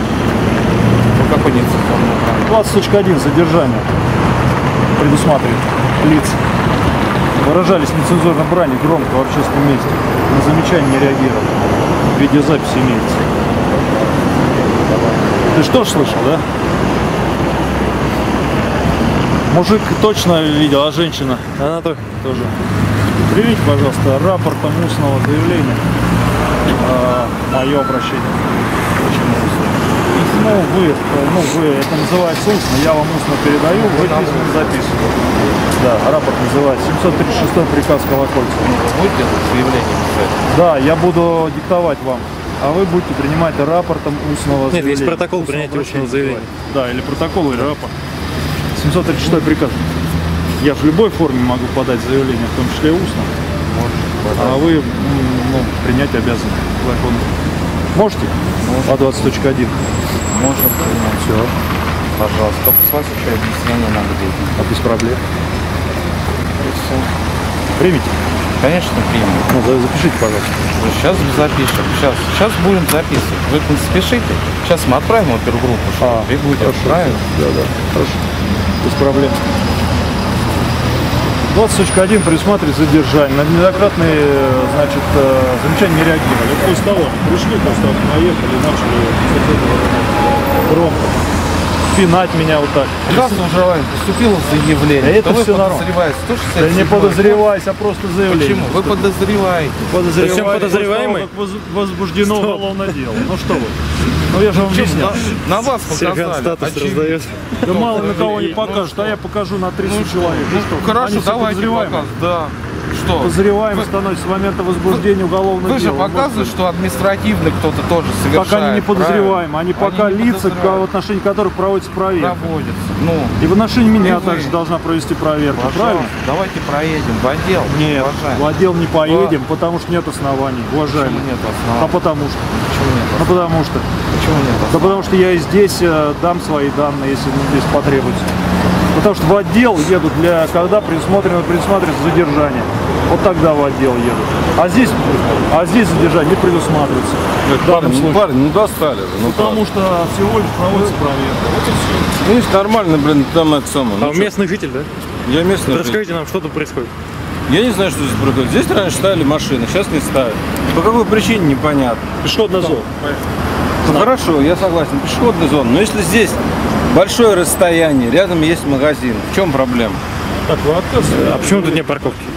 O: По какой нецензурной брани?
A: 20.1 задержание предусматривает лиц. Выражались в нецензурной брани громко в общественном месте. На замечание не реагировали. Видеозапись имеется. Ты что ж слышал, да? Мужик точно видел, а женщина?
B: Она тоже.
A: Приведите, пожалуйста, рапортом устного заявления. А, мое обращение. Почему устно? Ну, вы, э, ну, вы, это называется устно, я вам устно передаю, вы письменно записываете. Да, рапорт называется 736 приказ Колокольцева.
O: Будете заявление писать?
A: Да, я буду диктовать вам. А вы будете принимать рапортом устного
B: Нет,
A: заявления.
B: есть протокол
A: Устного
B: принятия устного заявления.
A: Да, или протокол, или рапорт. 736 приказ. Я в любой форме могу подать заявление, в том числе и устно. А вы ну, принять обязаны закон. Можете? По 20.1.
O: Можем принять.
A: Все.
O: Пожалуйста. Только с вас еще объяснение надо будет.
A: А без проблем.
O: И все.
A: Примите?
O: Конечно, примем.
A: Ну, за- запишите, пожалуйста.
O: Сейчас запишем. Сейчас, сейчас будем записывать. Вы не спешите. Сейчас мы отправим опергруппу. А, вы будете отправить.
A: Да, да. Хорошо. Без проблем. 20.1 предусматривает задержание. На неоднократные, значит, э, замечания не реагировали. После того, пришли, как наехали, начали громко пинать меня вот так.
O: Раз желание поступило заявление,
A: Это все нормально. Да
O: 167.
A: не подозревайся, а просто заявление.
O: Почему? Вы подозреваете.
A: Подозреваете.
O: Зачем подозреваемый?
A: Возбуждено уголовное дело. Ну что вы? Ну я же вам объяснял.
O: на- вас показали. Очевидно.
A: Да мало на кого не покажут, а я покажу на 300 человек. Ну что,
O: Хорошо, давайте
A: подозреваемые.
O: показ. Да. Что?
A: Подозреваемый становится с момента возбуждения уголовного
O: Вы же
A: дела. Он
O: показываете,
A: может-
O: что административно кто-то тоже совершает.
A: Так они не подозреваемы,
O: правильно?
A: они пока
O: не
A: лица, в отношении которых проводится проверка.
O: Проводится. Ну,
A: И в отношении меня
O: вы.
A: также должна провести проверку,
O: пожалуйста,
A: правильно?
O: давайте проедем в отдел.
A: Нет,
O: уважаемый.
A: в отдел не поедем, потому что нет оснований, уважаемый.
O: Почему нет оснований?
A: А потому что.
O: Почему нет
A: Ну потому что.
O: Почему нет
A: Да потому что я и здесь э, дам свои данные, если здесь потребуется. Потому что в отдел едут для когда предусмотрено предусматривается задержание. Вот тогда в отдел едут. А здесь, а здесь задержание не предусматривается. В данном
S: парни,
A: случае.
S: парни, ну достали же. Ну,
A: Потому что всего лишь проводится проверка. Вот и все.
S: Ну, есть нормально, блин, там это самое.
B: А
S: ну,
B: вы
S: чё?
B: местный житель, да?
S: Я местный.
B: Вот Расскажите нам, что тут происходит.
S: Я не знаю, что здесь происходит. Здесь раньше ставили машины, сейчас не ставят. По какой причине, непонятно.
A: Пешеходная зона.
S: Ну, хорошо, я согласен, пешеходная зона. Но если здесь большое расстояние, рядом есть магазин, в чем проблема?
A: Так, вы отказываете?
B: А почему тут нет парковки?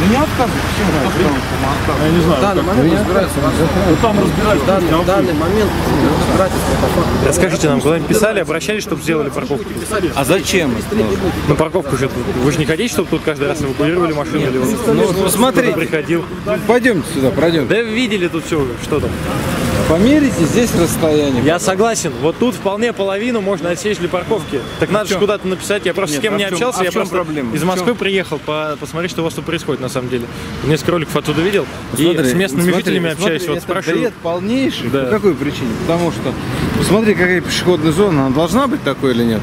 O: Да не отказывайте. Почему? Отказываем?
A: Я не знаю.
P: В данный
A: как-
P: момент
A: Ну,
P: разбирается
A: Ну, там разбираются.
P: В данный, в данный момент разбирательство по факту.
B: Расскажите нам, куда-нибудь писали, обращались, чтобы сделали парковку?
S: А зачем?
B: Ну парковку же тут. Вы же не хотите, чтобы тут каждый раз эвакуировали машину? Или он
S: Ну, вот посмотрите.
B: кто-то приходил?
S: Пойдемте сюда, пройдем.
B: Да видели тут все, что там.
S: Померите здесь расстояние.
B: Я согласен. Вот тут вполне половину можно отсечь для парковки. Так надо же куда-то написать. Я просто
S: Нет,
B: с кем
S: а
B: не
S: чем-
B: общался,
S: а в
B: я
S: чем
B: просто
S: проблема?
B: из Москвы
S: чем?
B: приехал по- посмотреть, что у вас тут происходит на самом деле. Несколько роликов оттуда видел. и
S: Смотри,
B: с местными
S: смотри,
B: жителями
S: смотри,
B: общаюсь. Вот
S: это
B: спрашиваю.
S: бред полнейший.
B: Да.
S: По какой причине? Потому что, посмотри, какая пешеходная зона, она должна быть такой или нет?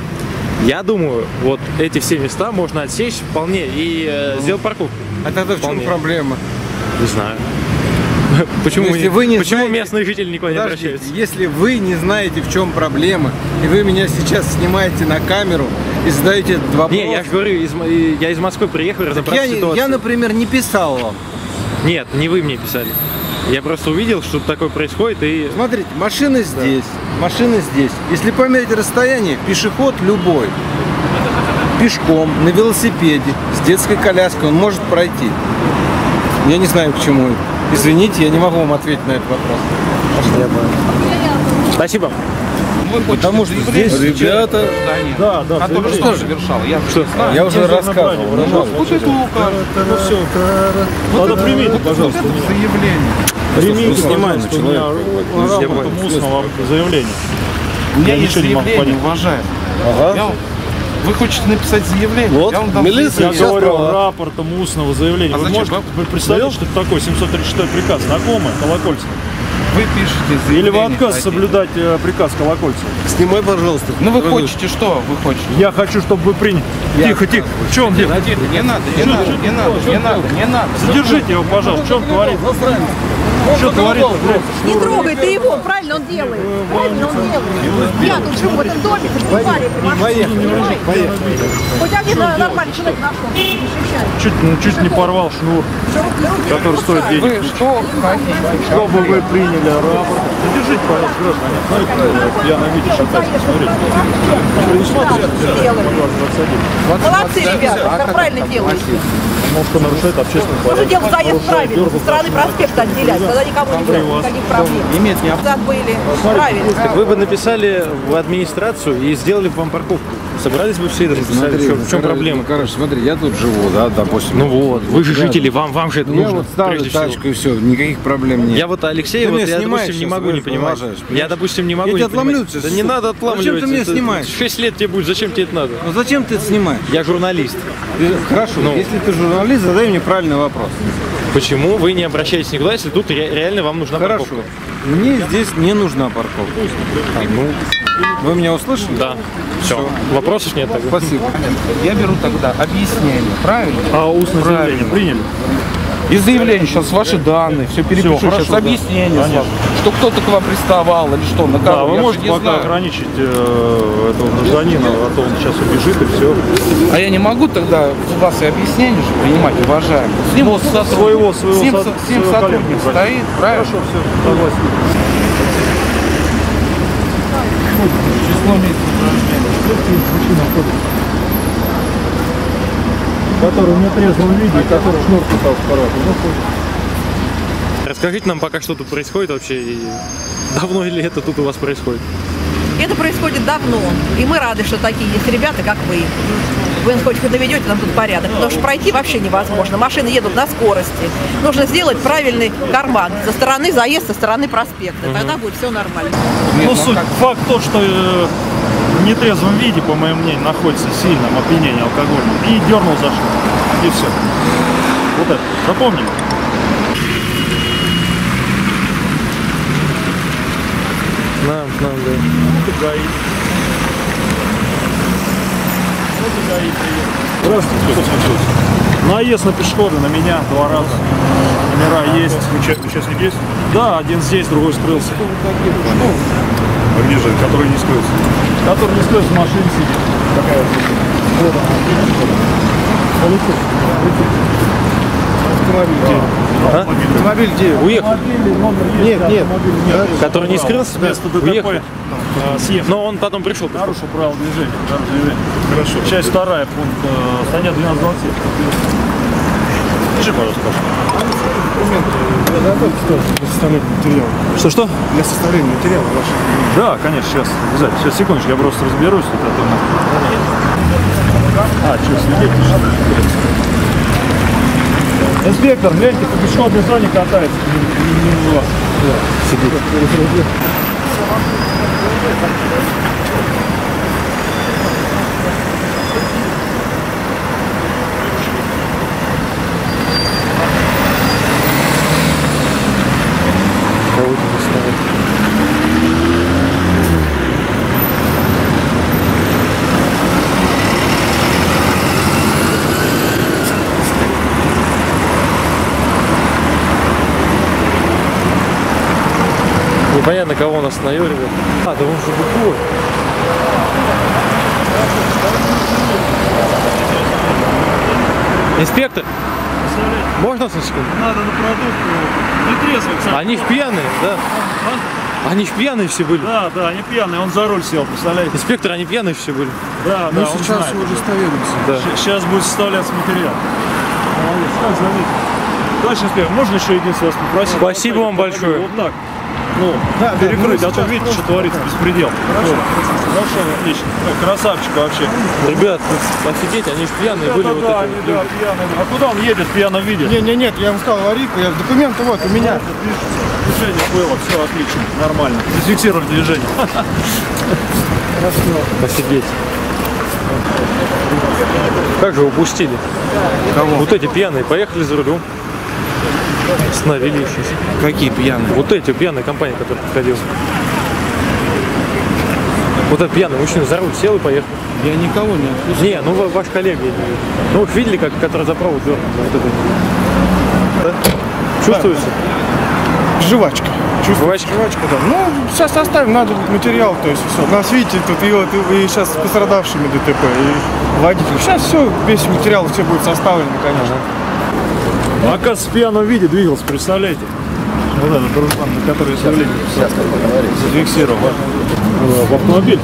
B: Я думаю, вот эти все места можно отсечь вполне и э, сделать парковку.
S: А тогда в чем
B: Вполне.
S: проблема?
B: Не знаю. Почему,
S: если вы не
B: почему
S: знаете-
B: местные жители никуда не обращаются?
S: если вы не знаете, в чем проблема, и вы меня сейчас снимаете на камеру и задаете этот вопрос...
B: Не, я же говорю, из я из Москвы приехал разобраться
S: я,
B: ситуации.
S: я, например, не писал вам.
B: Нет, не вы мне писали. Я просто увидел, что такое происходит, и...
S: Смотрите, машина здесь, машина здесь. Если померить расстояние, пешеход любой, пешком, на велосипеде, с детской коляской, он может пройти. Я не знаю, к чему это. Извините, я не могу вам ответить на этот вопрос.
B: Спасибо.
S: Потому что здесь
A: Ребята, да, да,
O: Который что? Я же не знаю.
S: Я уже
A: Нецензурное
S: рассказывал.
A: брание
S: ну, ну.
A: Ну все, тогда примите, пожалуйста,
O: Вот это заявление.
A: примите,
S: снимаем
A: пожалуйста, у меня устного заявления.
O: У меня
A: Я
O: есть
A: ничего не могу
O: заявление,
A: понять.
O: уважаемый.
S: Ага.
O: Вы хотите написать заявление?
S: Вот,
O: я вам дам
S: милиция
A: Я говорю
S: права.
A: рапортом устного заявления.
O: А
A: Вы
O: зачем?
A: можете вы представляете, что это такое 736 приказ? Знакомое, колокольцев.
O: Вы пишете
A: Или вы
O: заявление
A: отказ
O: хотите.
A: соблюдать э, приказ Колокольцева?
S: Снимай, пожалуйста.
O: Ну вы хотите что? Вы хотите?
A: Я хочу, чтобы вы приняли. Тихо, тихо. В чем дело?
O: Не надо, не надо, не надо, не надо, не надо.
A: Задержите его, пожалуйста. В чем творит? Что творит?
F: Не трогай ты его, правильно он делает. Правильно он делает. Я тут живу в этом доме, ты понимали, понимаете? Хоть один нормальный человек нашел.
A: Чуть, ну, чуть не порвал шнур, который стоит денег.
O: Вы что хотите?
A: Чтобы вы приняли рапорт. Задержите, пожалуйста, граждане. Смотрите, я на виде шатаюсь. Смотрите.
F: Молодцы, ребята, правильно делаете.
A: Потому что нарушает общественный порядок.
F: Нужно делать заезд правильно, со стороны проспекта отделять, тогда никому не будет никаких проблем.
B: Имеет не
F: Назад были, правильно.
B: Так вы бы написали в администрацию и сделали бы вам парковку. Собрались бы все это написали. в чем, в чем проблема?
S: ну, короче, смотри, я тут живу, да, допустим.
B: Ну вот, вы же жители, вам, вам же это
S: Я
B: нужно.
S: вот ставлю
B: прежде всего.
S: тачку и все, никаких проблем нет.
B: Я вот Алексей,
S: Ты
B: вот я, допустим, не могу не
S: понимаешь,
B: понимать. Я, допустим, не могу
S: Я
B: не понимать. Да не надо отламливать.
S: Зачем ты меня снимаешь?
B: 6 лет тебе будет, зачем тебе это надо?
S: Ну зачем ты это снимаешь?
B: Я журналист.
S: Ты- Хорошо,
B: Ну.
S: если ты журналист, задай мне правильный вопрос.
B: Почему вы не обращаетесь никуда, если тут ре- реально вам нужна
S: Хорошо.
B: парковка?
S: Мне здесь не нужна парковка.
B: А, ну,
S: Вы меня услышали?
B: да. Все. Вопросов нет тогда.
S: Спасибо.
O: Я беру тогда объяснение, правильно?
A: А устное
O: Правильно.
A: заявление приняли?
O: И заявление, сейчас ваши данные, все перепишу,
A: хорошо,
O: сейчас
A: да.
O: объяснение,
A: Конечно.
O: что кто-то к вам приставал или что, на кого,
A: Да, вы
O: я же
A: можете
O: не
A: пока
O: знаю.
A: ограничить э, этого гражданина, а то он сейчас убежит и все.
O: А я не могу тогда у вас и объяснение же принимать, уважаемый. С ним
A: Ну,
O: сотрудник-
A: своего- своего
O: с ним
A: со-
O: со- с ним
A: своего
O: сотрудник
A: коллегу брать.
O: стоит, правильно?
A: Хорошо, все, согласен.
O: Число месяцев
A: Который в нетрезвом виде, который шнур пытался порвать. Ну,
B: Расскажите нам пока, что тут происходит вообще и давно ли это тут у вас происходит?
F: Это происходит давно, и мы рады, что такие есть ребята, как вы. Вы хоть наведете нам тут порядок, потому что пройти вообще невозможно. Машины едут на скорости. Нужно сделать правильный карман со стороны заезда, со стороны проспекта. Тогда будет все нормально.
A: Ну, суть, факт тот, что э, в нетрезвом виде, по моему мнению, находится в сильном опьянении алкогольном. И дернул за шнур. И все. Вот это. Запомнили?
B: Нам, нам, да.
A: Вот и ГАИ. Вот и ГАИ. Здравствуйте. Что случилось? Наезд на пешехода на меня два раза. Номера есть. Участник есть? Да, один здесь, другой скрылся. А где же, который не скрылся? Который не скрылся, в машине сидит. Какая вот. Автомобиль где?
B: А?
S: Автомобиль где?
B: Уехал.
A: Автомобиль, номер есть,
B: Нет, нет. Который не скрылся, да?
A: Вместо ДТП
B: Уехал.
A: а, съехал.
B: Но он потом пришел.
A: Нарушил правила движения. Хорошо. Часть вторая, пункт э, статья 12 Пиши, пожалуйста, Паша. Что, что?
T: Для составления материала вашего.
A: Да, конечно, сейчас, обязательно. Сейчас, секундочку, я просто разберусь тут. а то А, что, свидетель? Инспектор, гляньте, по пешеходной зоне катается. Мимо вас. Сидит.
B: Кого-то заставил. Непонятно, кого он остановил, ребят. А, да он же бухой. Инспектор, можно секунду?
A: Надо на продукт нетрезвый, кстати.
B: Они ж пьяные, да? Они ж пьяные все были.
A: Да, да, они пьяные, он за руль сел, представляете?
B: Инспектор, они пьяные все были.
A: Да,
O: Мы
A: да, он
O: сейчас
A: знает.
O: удостоверимся.
B: Да.
A: Сейчас будет составляться материал. Молодец, как зовите? Товарищ инспектор, можно еще единственное вас попросить?
B: Спасибо вам большое.
A: Вот так. Ну, перекрыть, а то видите, что творится, беспредел. Хорошо, хорошо, отлично. Ой, Красавчик вообще.
B: Ребят, офигеть, они же пьяные были.
A: Да,
B: вот
A: да,
B: эти
A: они,
B: вот
A: да, пьяные. А куда он едет в пьяном виде?
T: Не, не, нет, я вам сказал аварийку, я документы вот у меня.
A: Движение было, все отлично, нормально. Зафиксировали движение.
B: Офигеть. Как же упустили? Кого? Вот эти пьяные поехали за рулем. Остановили их сейчас.
O: Какие пьяные?
B: Вот эти пьяные компании, которые подходил. Вот этот пьяный мужчина за руль сел и поехал.
O: Я никого не отпустил.
B: Не, ну ва- ваш коллега. Ну вы видели, как, который за провод дернул? Вот это. Да? Чувствуете?
T: Жвачка. Жвачка? Жвачка, да. Ну, сейчас составим, надо будет материал, то есть все. Нас видите, тут и вот и сейчас с пострадавшими ДТП, и водитель. Сейчас все, весь материал, все будет составлено, конечно.
A: Оказывается, в пьяном виде двигался, представляете? Вот этот дружбан, на который заявление писал. зафиксировал в автомобиль.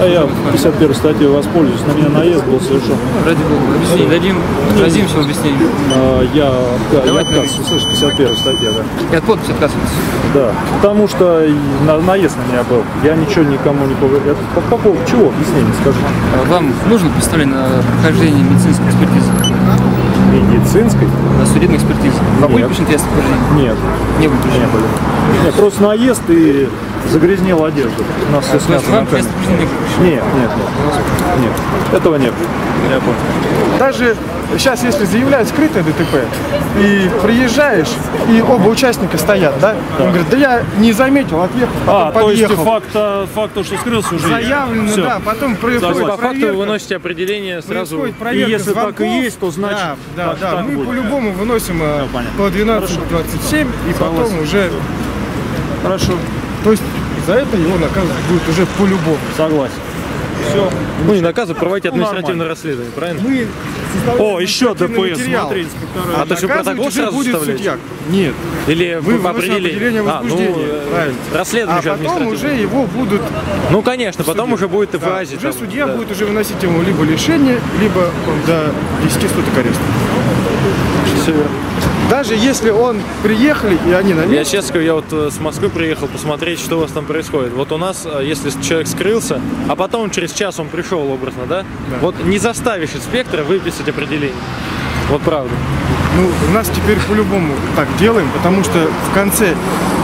A: А я 51 статьей воспользуюсь. На меня наезд был совершен.
U: Ради бога, объяснение дадим, дадим все объяснение.
A: А, Я, я отказываюсь, слышишь, 51 статья, да.
U: И от подписи отказывается.
A: Да, потому что на- наезд на меня был. Я ничего никому не повредил. По, по поводу чего объяснение, скажи?
U: Вам нужно представление на прохождение медицинской экспертизы?
A: Медицинской?
U: На судебной экспертизе. Вам
A: Нет.
U: включены тесты повреждений?
A: Нет.
U: Не были
A: Не были. Нет, просто наезд и загрязнил одежду. У нас все
U: А,
A: снято на камеру. Нет, нет, нет. Нет. Этого не было. Я понял.
T: Даже сейчас, если заявляют скрытое ДТП, и приезжаешь, и оба участника стоят, да? Он говорит, да я не заметил, отъехал,
A: А, то есть факт, факт что скрылся уже.
T: Заявлено,
A: Всё.
T: да, потом происходит
B: по факту вы выносите определение сразу.
A: И если так и
T: звонков.
A: есть, то значит,
T: Да, да,
A: так-
T: да.
A: так
T: Мы по-любому выносим э,
A: понятно.
T: по 12-27 и потом
A: Согласен.
T: уже...
A: Хорошо.
T: То есть за это его наказывать будет уже по-любому.
A: Согласен. Все.
B: Ну не наказывать, проводите
A: Ну,
B: административное расследование, правильно?
T: Мы
A: О, еще ДПС, смотри.
B: А то
T: Наказывать
B: протокол сразу
T: будет судья. Нет.
B: Или
T: Вы определение
B: А, ну, э,
T: правильно.
B: Расследование
T: А потом уже его будут...
B: Ну, конечно, потом уже будет и
T: Да. Уже
B: там,
T: судья
B: да.
T: будет уже выносить ему либо лишение, либо до 10 суток ареста.
B: Всё верно.
T: Даже если он приехали, и они на
B: Я
T: месте,
B: честно говорю, я вот э, с Москвы приехал посмотреть, что у вас там происходит. Вот у нас, э, если человек скрылся, а потом через час он пришел образно, да? Вот не заставишь инспектора выписать определение. Вот правда.
T: ну, у нас теперь по-любому так делаем, потому что в конце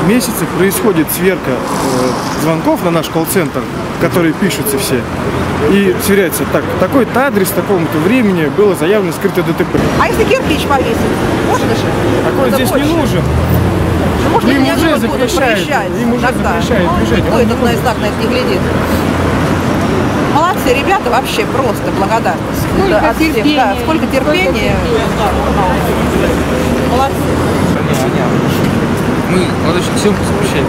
T: месяца происходит сверка э, звонков на наш колл-центр, которые пишутся все. И сверяется так, такой-то адрес, такому-то времени было заявлено скрытое ДТП.
F: А если кирпич повесить? Можно же?
T: Такой
F: Это
T: здесь не
F: больше.
T: нужен.
F: Ну, Может,
T: Им
F: не
T: уже
F: будут
T: запрещают,
F: проезжать
T: им уже
F: иногда.
T: запрещают
F: Ну,
T: бежать. Он
F: этот на знак на это не глядит. Молодцы, ребята, вообще просто благодарность.
V: Сколько
F: всех,
V: терпения.
F: да, сколько терпения. Молодцы.
U: Мы, молодой человек, съемку запрещаем.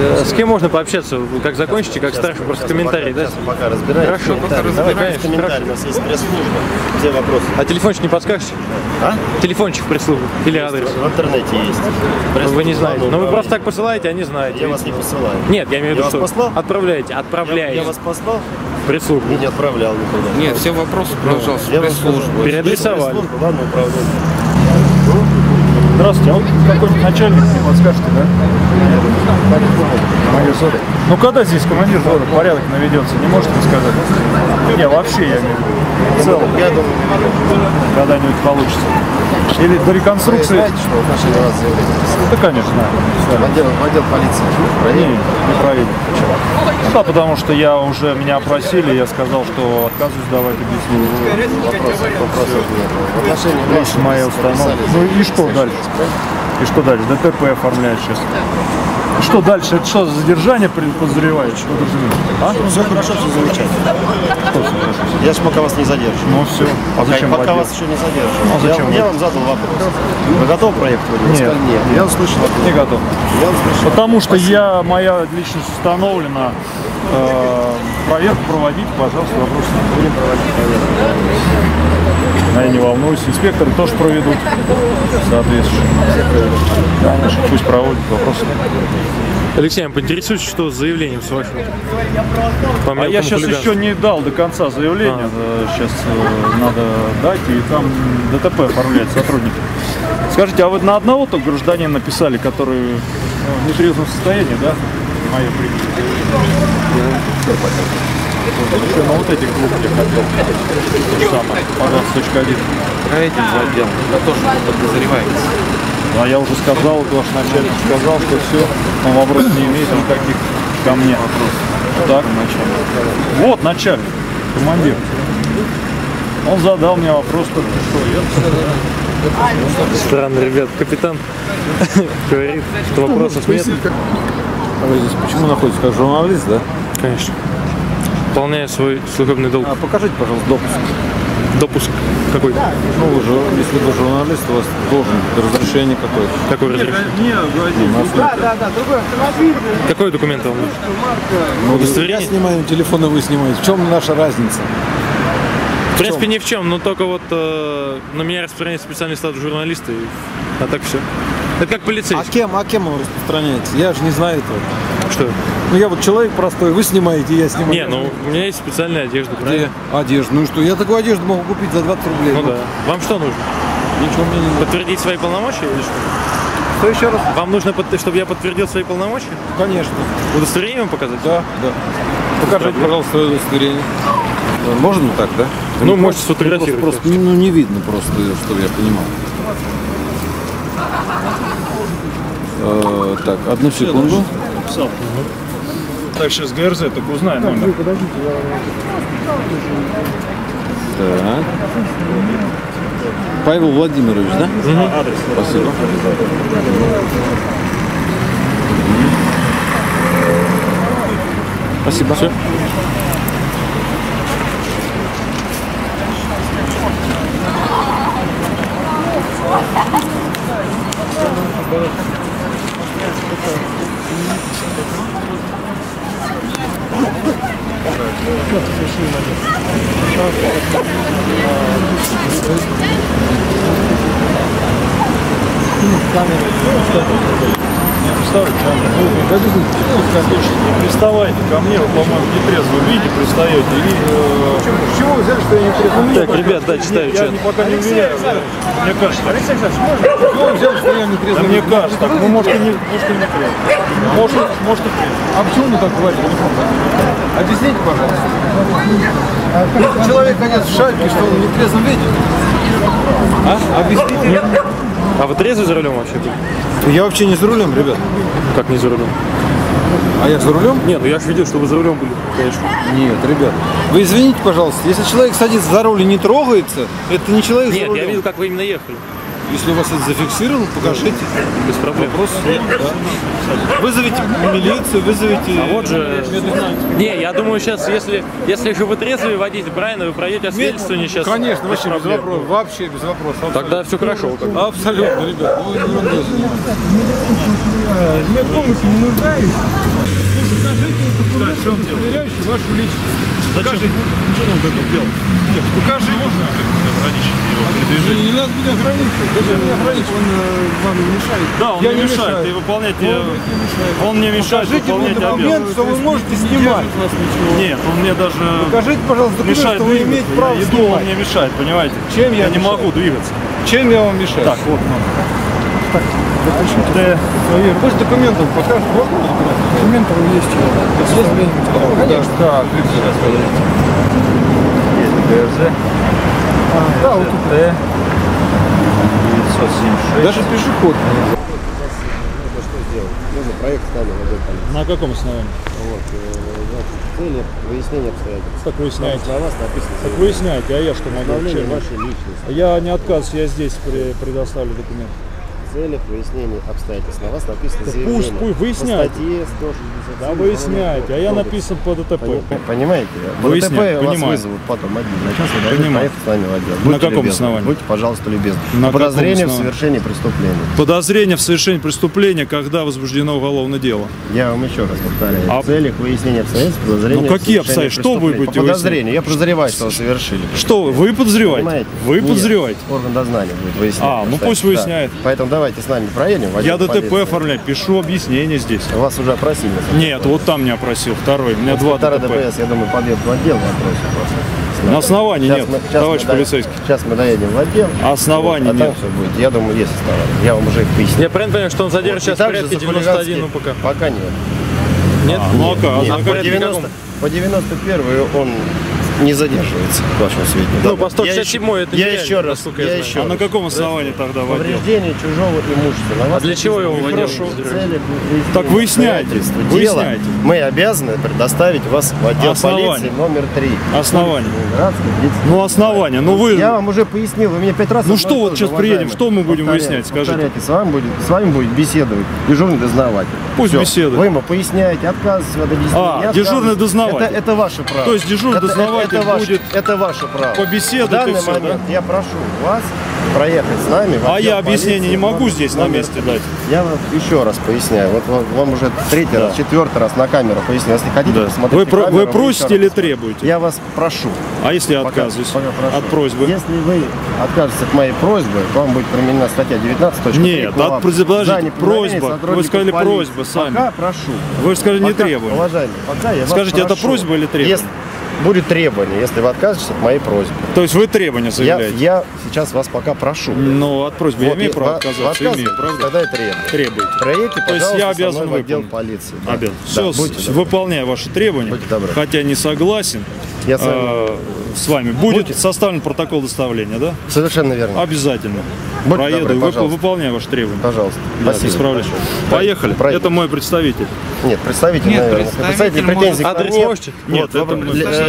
B: Э, С кем можно пообщаться? Вы Как закончите, как старший, просто комментарий, да?
W: Пока разбираемся.
B: Хорошо, пока
W: Давайте
B: разбираемся,
W: без комментариев. У нас есть пресс-служба. Все вопросы.
B: А телефончик не подскажете?
W: А?
B: Телефончик прислуги или адрес?
W: В интернете есть.
B: Вы не знаете. Но вы
W: управления.
B: просто так посылаете, а не знаете.
W: Я вас не посылаю.
B: Нет, я имею в
W: Я
B: виду,
W: вас
B: что
W: послал?
B: отправляете, отправляете.
W: Я вас послал?
B: Прислугу.
W: Не, не отправлял никуда.
U: Нет, все вопросы, пожалуйста, пресс-службу.
B: Переадресовали.
W: Пресс-служба, Ладно, управление.
A: Здравствуйте, а вот какой-нибудь начальник мне подскажете, да? Командир взвода. Ну когда здесь командир взвода порядок наведется, не можете сказать? Не, вообще я имею в виду. В целом.
W: Я думаю,
A: Когда-нибудь получится. Или до реконструкции.
W: знаете, что в отношении вас заявление?
A: Да, конечно, знаю.
W: В отдел, в отдел полиции.
A: Не,
W: Проверили?
A: не проверил. Ну да, потому что я уже меня опросили, я сказал, что отказываюсь давать объяснение.
W: Вопросов нет. В отношении
A: моя установка.
W: писали
A: Ну и что дальше? И что дальше? ДТП оформляют сейчас. Что дальше? Это что, за задержание? Что ты А?
W: Все хорошо, все замечательно. Я ж пока вас не задержу.
A: Ну все. А
W: Пока,
A: зачем
W: пока
A: водил?
W: вас еще не задержу.
A: Ну, зачем
W: я, я вам задал вопрос. Вы готовы проехать? Вы
A: Нет.
W: нет. Я услышал.
A: Не готов.
W: Я услышал.
A: Потому что я, моя личность установлена. Э, проверку проводить, пожалуйста, вопрос.
W: Будем проводить проверку.
A: Я не волнуюсь. Инспекторы тоже проведут. Соответственно. Конечно, пусть проводят вопрос.
B: Алексей, поинтересуйтесь, что с заявлением с вашим? По
A: А я сейчас
B: хулиганству.
A: еще не дал до конца заявления. Сейчас надо дать, и там ДТП оформляют сотрудники. Скажите, а вы на одного только гражданина написали, который ну, в нетрезвом состоянии, да? Мое Еще на вот этих двух я хотел. Самое, по 20.1.
U: Проверите в отдел. За то, что вы подозреваете.
A: А я уже сказал, ваш начальник сказал, что все, он вопрос не имеет никаких ко мне. Так, начальник. Вот начальник, командир. Он задал мне вопрос только что. Я
B: Странно, ребят, капитан говорит, что вопросов нет.
S: А вы здесь почему находитесь как журналист, да?
B: Конечно. Выполняю свой служебный долг.
S: А покажите, пожалуйста, допуск.
B: Допуск какой?
S: Ну, вы же, если вы журналист, у вас должен быть разрешение какое-то.
B: Какое разрешение?
S: Ну, на основе-
X: да, другой автомобиль.
B: Какой документ вам нужен?
S: Ну,
B: Удостоверение?
S: Я снимаю телефон, и вы снимаете. В чем наша разница?
B: В принципе, ни в чем, но только вот э, на меня распространяется специальный статус журналиста, и, а так все. Это как полицейский.
S: А кем, а кем он распространяется? Я же не знаю этого.
B: Что?
S: Ну, я вот человек простой, вы снимаете, я снимаю.
B: Не, ну у меня есть специальная одежда.
S: Где?
B: правильно?
S: Одежда. Ну что, я такую одежду могу купить за 20 рублей.
B: Ну да. Вам что нужно?
S: Ничего мне не нужно.
B: Подтвердить свои полномочия или что?
S: Что еще раз?
B: Вам нужно, под- чтобы я подтвердил свои полномочия?
S: Конечно.
B: Удостоверение вам показать?
S: Да, да. Покажите, пожалуйста, свое удостоверение. Да, Можно так, да?
B: Ну,
S: Не
B: можете
S: просто-
B: сфотографировать,
S: Просто, просто, ну, не видно просто, чтобы я понимал. Э, так, одну секунду.
A: Так, сейчас ГРЗ, только узнай номер.
S: Так. Павел Владимирович, да?
A: Адрес.
S: Спасибо. Спасибо.
A: 今、い面を Не приставайте ко мне, вы, по-моему, в нетрезвом виде пристаете. И, э,
T: С чего вы взяли, что я не трезвый?
B: Так, ребят, да, читаю
A: я
B: чат.
A: не- пока не уверяю. Мне кажется, так.
T: С чего вы взяли, что я не
A: Да
T: трезвый?
A: мне кажется, так. Ну, может, и не, может, и не трезвый. Может, может, и трезвый.
T: А почему вы так говорите? Объясните, пожалуйста. Если человек одет в шапке, что он в нетрезвом виде? А? Объясните.
B: А вы трезвый за рулем вообще?
S: Я вообще не за рулем, ребят.
B: Как не за рулем?
S: А я за рулем?
B: Нет, ну я же видел, что вы за рулем были, конечно.
S: Нет, ребят. Вы извините, пожалуйста, если человек садится за руль и не трогается, это не человек за
B: Нет,
S: рулем.
B: я видел, как вы именно ехали.
S: Если у вас это зафиксировано, покажите.
B: Без проблем.
S: Вопрос нет, да. Вызовите милицию, вызовите...
B: А вот же... Не, я думаю, сейчас, если, если же вы трезвый водитель, правильно, вы пройдете освидетельствование сейчас.
S: Конечно,
B: без
S: вообще без
B: проблем.
S: вопросов. Вообще без вопросов.
B: Тогда все хорошо.
S: Абсолютно, ребят. Ну.
T: Мне помощи не нуждаюсь. Документ, удостоверяющий вашу личность.
A: Зачем? Что он это делал?
T: Нет, покажи.
A: Можно ограничить его
T: Не,
A: передвижение?
T: не надо меня ограничивать. Даже не ограничивать, он э, вам не мешает.
A: Да, он
T: Я не
A: мешает.
T: мешаю.
A: И выполнять...
T: Он
A: э,
T: не.
A: Он мне мешает
T: Покажите
A: выполнять
T: документ, что вы можете снимать. Ничего.
A: Нет, он мне даже
T: Покажите, пожалуйста, документ,
A: мешает
T: что вы имеете право
A: я иду, он
T: снимать.
A: мне мешает, понимаете?
T: Чем я
A: не
T: мешаю?
A: могу двигаться.
T: Чем я вам мешаю?
A: Так, вот он.
T: Так, свои. Пусть документов покажут. Можно? Документов есть. Конечно.
S: Так,
A: ДРЗ.
T: Да, вот тут.
A: Т. 976.
S: Даже пешеход.
W: Можно проект этом.
A: На каком основании?
W: Вот, э, цели выяснения обстоятельств.
A: Как выясняете?
W: На вас написано.
A: Так выясняйте, а я что могу?
W: Вашей личности.
A: Я не отказываюсь, я здесь предоставлю документы.
W: Целях выяснения обстоятельств. На вас написано
A: Так
W: заявление.
A: пусть- пусть.
W: По статье 167.
A: Да выясняйте, а я написан по ДТП.
W: Пони- Понимаете? По ДТП вас
A: понимаю.
W: вызовут потом отдельно. Сейчас вы
A: Понимаю.
W: с нами в отдел.
A: На
W: Будьте
A: каком
W: любезны.
A: основании?
W: Будьте, пожалуйста, любезны.
A: На
W: По Подозрение в совершении преступления.
A: Подозрение в совершении преступления, когда возбуждено уголовное дело.
W: Я вам еще раз повторяю.
A: А-
W: В целях выяснения обстоятельств подозрения
A: Ну, какие обстоятельства? Что вы будете
W: По подозрению. Я подозреваю, что вы совершили.
A: Что вы? Подозреваете?
W: Понимаете?
A: Вы
W: Нет,
A: подозреваете?
W: Орган дознания будет выяснять.
A: А, ну пусть выясняет.
W: Да. Поэтому давайте с нами проедем.
A: Я ДТП
W: полиции.
A: оформляю, пишу объяснение здесь.
W: Вас уже опросили.
A: Нет, вот там не опросил, второй. У меня два
W: Инспектора
A: ДТП.
W: ДПС, я думаю, подъедут в отдел просто. Нами.
A: На основании
W: Сейчас
A: нет,
W: мы- сейчас
A: товарищ
W: мы
A: полицейский.
W: Сейчас мы доедем в отдел.
A: Оснований
W: вот, а
A: нет.
W: все будет. Я думаю, есть основания. Я вам уже их поясню.
B: Я правильно понимаю, что он задержит
W: Вот,
B: сейчас в порядке
W: за
B: 91
W: хулиганские-
B: УПК?
W: Пока нет.
B: Нет?
A: А, ну а как? А
W: Нет,
A: за
W: по,
A: порядке
W: 90,
B: каком?
W: по 91 он не задерживается, к вашему сведению.
B: Ну,
W: Да.
B: по 167
W: Я
B: это
W: еще- Я еще раз,
B: я
W: я еще
B: А на
A: каком основании тогда водил?
W: Повреждение чужого имущества. На
B: А для чего его водил?
W: «Прошу, в целях
A: Так выясняйте, выясняйте.
W: Мы обязаны предоставить вас в отдел
A: Основание.
W: полиции номер 3.
A: Основание. Ну, основание. Ну, вы...
W: Я вам уже пояснил, вы мне пять раз...
A: Ну что вот сейчас приедем, что мы будем выяснять, скажите?
W: С вами будет, с вами будет беседовать дежурный дознаватель.
A: Пусть беседует.
W: Вы ему поясняете, отказываетесь в.
A: А, дежурный дознаватель.
W: Это, это ваше право.
A: То есть дежурный дознаватель
W: это ваше-
A: будет
W: Это ваше право.
A: побеседовать
W: В данный
A: и всё,
W: момент
A: да?
W: я прошу вас проехать с нами.
A: А я объяснение не могу здесь на месте дать.
W: Я вам еще раз поясняю. Вот вам, вам уже третий раз, четвертый раз на камеру поясню. Если хотите, посмотрите
A: Вы,
W: камеру,
A: вы просите или требуете?
W: Я вас прошу.
A: А если я отказываюсь
W: пока прошу.
A: от просьбы?
W: Если вы откажетесь от моей просьбы, к вам будет применена статья 19.
A: Нет, от- подождите, просьба. Вы сказали просьба сами.
W: Пока прошу.
A: Вы же сказали не требуем.
W: Уважаемый, пока я
A: Скажите, это просьба или требование?
W: Если будет требование, если вы откажетесь от моей просьбы.
A: То есть вы требования
W: Я,
A: заявляете?
W: я сейчас вас пока прошу.
A: Ну, от просьбы я
W: Вот,
A: имею
W: и
A: право отказаться? Имею, правда?
W: Тогда и требую.
A: Требуете.
W: Проедьте,
A: То есть я обязан
W: в отдел полиции. Да.
A: Обязан.
W: Да,
A: Все,
W: будьте добры.
A: выполняю ваши требования, хотя не согласен
W: Я с вами.
A: э, с вами. Будет составлен протокол доставления, да?
W: Совершенно верно.
A: Обязательно.
W: Будьте
A: Проеду
W: добры, пожалуйста.
A: выполняю ваши требования.
W: Пожалуйста.
A: Да,
W: Спасибо.
A: Поехали.
W: Проедем.
A: Это мой представитель.
W: Нет, представитель,
A: Нет,
W: наверное.
A: представитель
W: Представитель претензий
A: Адрес можете? Нет,
W: Вот,
A: это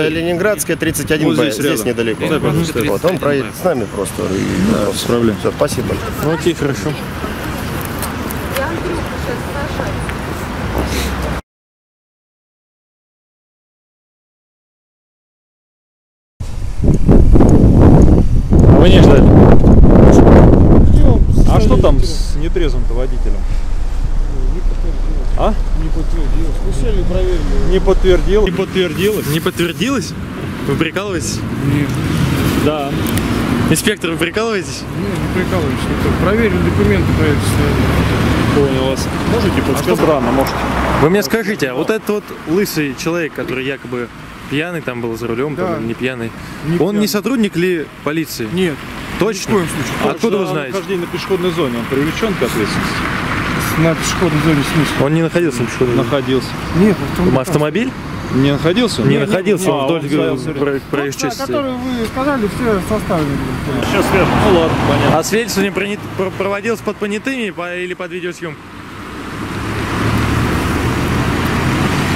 W: э, Ленинградская, 31Б,
A: Вот здесь
W: здесь,
A: рядом.
W: недалеко.
A: Да.
W: Вот, он проедет с нами просто. Да, без
A: проблем.
W: Все, спасибо.
B: Ну окей, хорошо.
A: Вы не ждали. А что там с нетрезвым-то водителем? А?
T: Не подтвердилось. Пустили, проверили.
A: Не подтвердил. Не подтвердилось.
B: Не подтвердилось? Вы прикалываетесь?
T: Нет.
A: Да.
B: Инспектор, вы прикалываетесь?
T: Не, не прикалываемся никто. Проверили документы, состояние.
A: Понял вас. Можете
B: А
A: подсказать? Странно, можете.
B: Вы мне скажите, а вот этот вот лысый человек, который якобы пьяный там был за рулем,
T: Да.
B: не пьяный,
T: Не
B: он не
T: пьяный.
B: сотрудник ли полиции?
T: Нет.
B: Точно?
T: Ни в коем случае.
B: А откуда вы знаете?
A: нахождение на пешеходной зоне он привлечен к ответственности?
T: На пешеходной зоне в смысле?
B: Он не находился на пешеходной зоне?
A: Находился.
T: Нет,
B: М, Автомобиль?
A: Не находился?
B: Не
A: Нет,
B: находился, он
A: а,
B: вдоль
A: он время.
B: проезжей
T: Да,
B: части.
T: которые вы сказали, все составлены.
A: Сейчас связано. Ну ладно, понятно.
B: А свидетельство не проводилось под понятыми по- или под видеосъемку?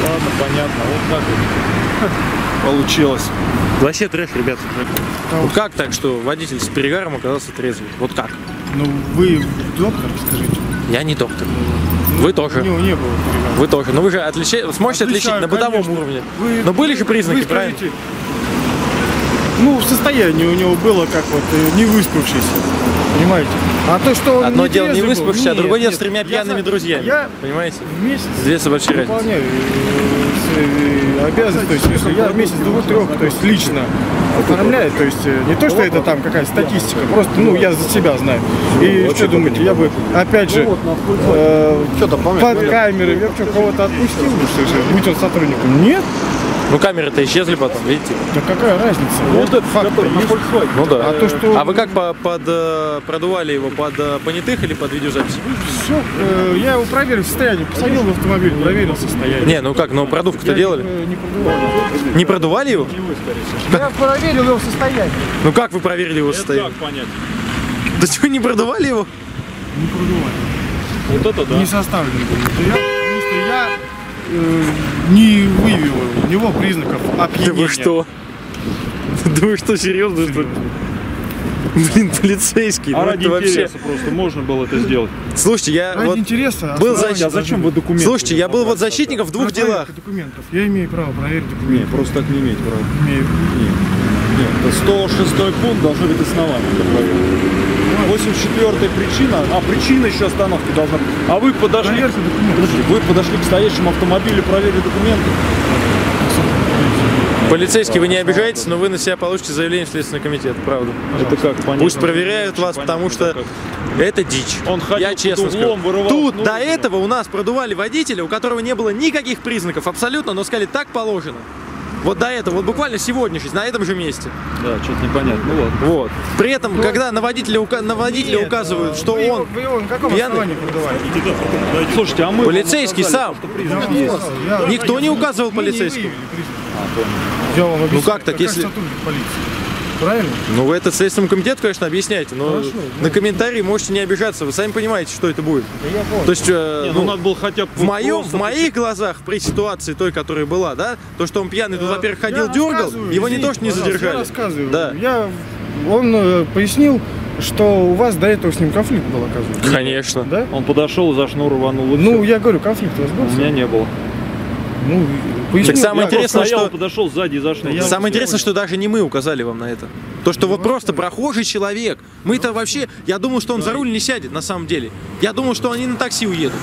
A: Ладно, понятно. Вот так вот получилось.
B: Вообще трэш, ребят. Ну как так, что водитель с перегаром оказался трезвый? Вот как?
T: Ну, вы доктор, скажите.
B: Я не доктор. Вы тоже.
T: У него не было.
B: Вы тоже. Но вы же отлича- сможете отличить
T: Отличаю,
B: на бытовом
T: конечно.
B: уровне.
T: Вы-
B: Но были же признаки, правильно?
T: Ну, состояние у него было как вот э, не выспавшийся. Понимаете? А то, что он
B: Одно дело не
T: трезвый был,
B: выспавшийся, а другое дело с тремя
T: Я
B: пьяными
T: за-
B: друзьями.
T: Я
B: Понимаете?
T: в месяц
B: Две большие разницы.
T: выполняю э, обязанности, то есть если я в месяц двух-трех, то есть лично оформляю, то есть э, не то, что это там какая статистика, просто, ну, я за себя знаю. И что думаете, я бы, опять же, э, под камерой, я бы кого-то отпустил бы, что же, будь он сотрудником? Нет?
B: Ну камеры-то исчезли потом, видите?
T: Да какая разница? Вот этот факт есть.
B: Ну да.
T: А то, что...
B: А вы как по- под, э, продували его? Под э, понятых или под видеозапись?
T: Все, э, я его проверил состояние, посадил в автомобиль, проверил состояние.
B: Не, ну как, ну продувку-то
T: Я,
B: делали?
T: э, Не продувал.
B: Не продували его?
T: Я проверил его состояние.
B: Ну как вы проверили его состояние?
A: Как понять?
B: Да что, не продували его?
T: Не продували.
A: Вот это да.
T: Не составлен был материал, потому что я э, не выявил у него признаков
B: Да
T: опьянения.
B: вы что? Да вы что, серьезно? что ли? Блин, полицейский.
A: А
B: ну
A: ради
B: вообще...
A: интереса просто можно было это сделать.
B: Слушайте, я
T: Ради
B: вот
T: интереса.
B: был
T: основания
B: защитник.
A: А зачем вы документы?
B: Слушайте, я был вот защитником в двух делах.
T: документов. Я имею право проверить
A: Не,
T: документы.
A: просто так не иметь права.
T: Имею.
A: Нет. Нет, это 106 пункт должно быть основание для проверки. 84 причина, а причина еще остановки должна быть. А вы подошли,
T: Проверьте
A: подожди, вы подошли к стоящему автомобилю, проверили документы.
B: Полицейский, вы не обижаетесь, но вы на себя получите заявление в Следственный комитет, правда.
A: Это как понятно?
B: Пусть проверяют вас, потому что это дичь.
A: Он ходил
B: Я
A: под
B: честно
A: углом,
B: скажу.
A: вырывал
B: Тут до этого у нас продували водителя, у которого не было никаких признаков абсолютно, но сказали так положено. Вот до этого, вот буквально сегодня, на этом же месте.
A: Да, что-то непонятно. Ну ладно.
B: Вот. При этом, когда на водителя, ука- на водителя указывают, что
T: Вы его-
B: он
T: Вы его на каком
B: пьяный.
A: Слушайте, а мы...
B: полицейский сам.
T: Я-
B: Никто не указывал полицейскому.
T: объясню.
B: Ну как так, если...
T: Правильно?
B: Ну, вы это Следственному комитету, конечно, объясняете, но
T: Хорошо,
B: на комментарии можете не обижаться. Вы сами понимаете, что это будет. То есть, э,
A: Не, ну, надо было хотя бы
B: в, моем, в моих глазах, при ситуации той, которая была, да, то, что он пьяный, тут, во-первых, ходил,
T: Я
B: дергал, его не то, что не задержали.
T: Я рассказываю.
B: Да.
T: Я, он э, пояснил, что у вас до этого с ним конфликт был, оказывается.
B: Конечно.
T: Да?
A: Он подошел, за шнур рванул.
T: Ну,
A: всё.
T: я говорю, конфликт у вас был?
A: у меня не было.
T: Ну, пояснил.
B: Так самое
A: Я
B: интересное,
A: стоял,
B: что...
A: подошел сзади и за шнур.
B: Самое интересное, что даже не мы указали вам на это. То, что вот просто прохожий человек. Мы-то вообще, я думал, что он за руль не сядет, на самом деле. Я думал, что они на такси уедут.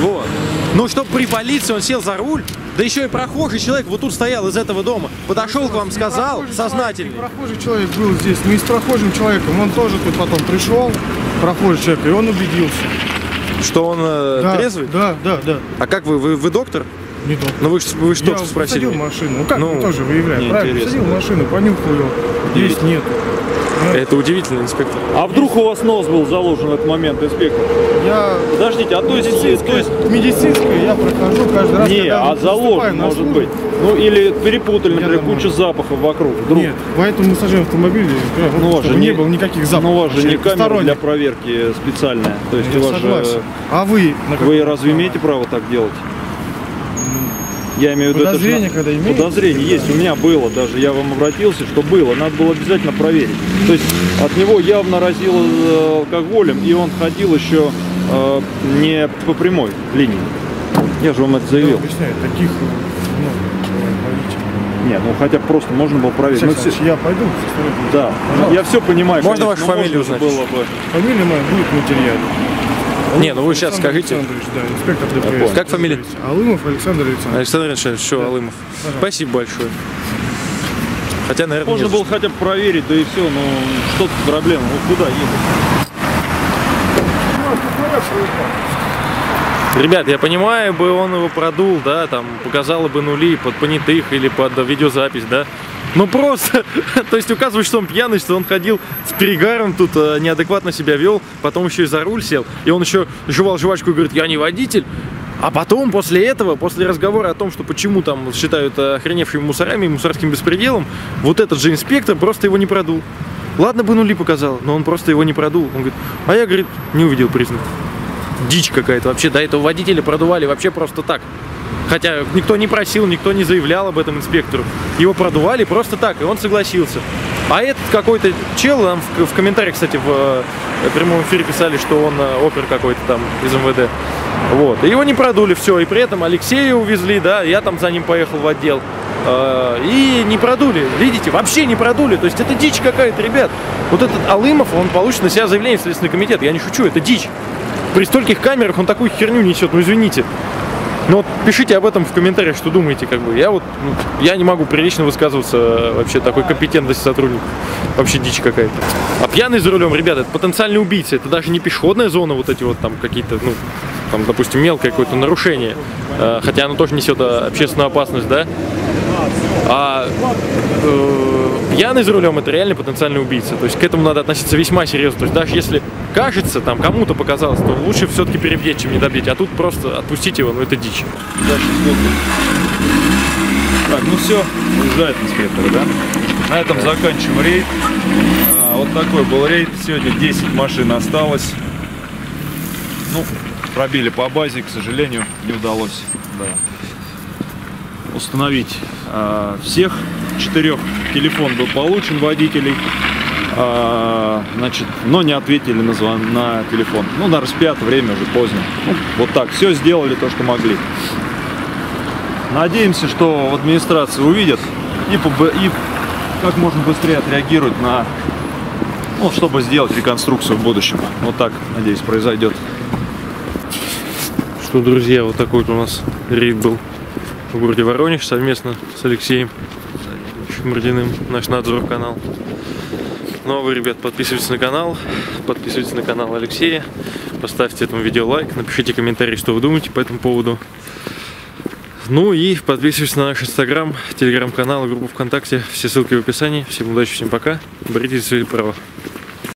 B: Вот. Но чтобы при полиции он сел за руль, да еще и прохожий человек вот тут стоял из этого дома, подошел к вам, сказал, сознательный.
T: Прохожий человек был здесь. Мы с прохожим человеком, он тоже тут потом пришел, прохожий человек, и он убедился.
B: Что он э,
T: Да,
B: трезвый?
T: Да, да, да.
B: А как вы, вы, вы доктор?
T: Не доктор.
B: Ну вы, вы что
T: Я
B: спросили?
T: в машину. Ну как
B: Ну,
T: тоже выявляем?
B: мне
T: Правильно, посадил в машину, понюхал ее. Здесь нет.
B: Это удивительно, инспектор.
A: А вдруг у вас нос был заложен в этот момент, инспектор?
T: Я
A: Подождите, а то есть... То есть
T: медицинское я прохожу каждый раз,
A: не, а заложен может быть. Ну или перепутали, например,
T: думаю.
A: куча запахов вокруг. Вдруг.
T: Нет, поэтому мы сажаем автомобиль,
A: Ну,
T: чтобы
A: же
T: не
A: не-
T: было никаких запахов.
A: Ну, у вас же не камера для проверки специальная. То есть
T: Я
A: у вас
T: согласен.
A: же...
T: А вы
A: Вы разве имеете право так делать? Я имею в виду, это же
T: Подозрение, когда имеете?
A: Подозрение есть, у меня было даже, я вам обратился, что было, надо было обязательно проверить. То есть от него явно разило э, алкоголем, и он ходил еще э, не по прямой линии. Я же вам это заявил.
T: Объясняю, таких, ну.
A: Нет, ну хотя бы просто можно было проверить.
T: Алексей
A: Ну, все-
T: я пойду.
A: Да,
T: Пожалуйста.
A: я все понимаю.
B: Можно
A: конечно,
B: вашу фамилию узнать?
A: было бы.
T: Фамилия моя будет в материале.
B: Не, ну вы сейчас
T: Александр
B: скажите.
T: Александрович, да, инспектор ДПС.
B: Как фамилия?
T: Алымов Александр Александрович.
B: Александр Александрович, что, Алымов? Спасибо большое. Хотя, наверное,
A: Можно было хотя бы проверить, да и все, но что тут проблема, вот куда ехать?
B: Ребят, я понимаю, бы он его продул, да, там, показала бы нули под понятых или под видеозапись, да. Ну просто, то есть указывает, что он пьяный, что он ходил с перегаром, тут э, неадекватно себя вел, потом еще и за руль сел, и он еще жевал жвачку и говорит, я не водитель. А потом, после этого, после разговора о том, что почему там считают охреневшими мусорами и мусорским беспределом, вот этот же инспектор просто его не продул. Ладно бы нули показал, но он просто его не продул. Он говорит, а я, говорит, не увидел признаков. Дичь какая-то. Вообще до этого водителя продували вообще просто так. Хотя никто не просил, никто не заявлял об этом инспектору. Его продували просто так, и он согласился. А этот какой-то чел, нам в, в комментариях, кстати, в э, прямом эфире писали, что он э, опер какой-то там из МВД. Вот. Его не продули, все. И при этом Алексея увезли, да, я там за ним поехал в отдел. Э, И не продули, видите, вообще не продули. То есть это дичь какая-то, ребят. Вот этот Алымов, он получит на себя заявление в Следственный комитет. Я не шучу, это дичь. При стольких камерах он такую херню несет, ну извините. Ну вот пишите об этом в комментариях, что думаете, как бы. Я вот, ну, я не могу прилично высказываться э, вообще такой компетентности сотрудника. Вообще дичь какая-то. А пьяный за рулем, ребята, это потенциальный убийца. Это даже не пешеходная зона, вот эти вот там какие-то, ну, там, допустим, мелкое какое-то нарушение. Э, Хотя оно тоже несет э, общественную опасность, да. А э, пьяный за рулем это реально потенциальный убийца. То есть к этому надо относиться весьма серьезно. То есть даже если кажется, там кому-то показалось, то лучше все-таки перебдеть, чем не добить. А тут просто отпустить его, ну это дичь.
A: Так, ну все, уезжает инспектор, да? На этом заканчиваем рейд. А, вот такой был рейд. Сегодня 10 машин осталось. Ну, пробили по базе, к сожалению, не удалось. Да. Установить а, всех четырех. Телефон был получен водителей. А, значит, но не ответили на, звон, на телефон. Ну, на распят, время уже поздно. Ну, вот так, все сделали то, что могли. Надеемся, что в администрации увидят и, и как можно быстрее отреагируют на, ну, чтобы сделать реконструкцию в будущем. Вот так, надеюсь, произойдет.
B: Что, друзья, вот такой вот у нас рейд был в городе Воронеж совместно с Алексеем Шмардиным, наш надзор канал. Ну а ребят, подписывайтесь на канал, подписывайтесь на канал Алексея, поставьте этому видео лайк, напишите комментарий, что вы думаете по этому поводу. Ну и подписывайтесь на наш инстаграм, телеграм-канал, группу ВКонтакте. Все ссылки в описании. Всем удачи, всем пока. Боритесь за свои права.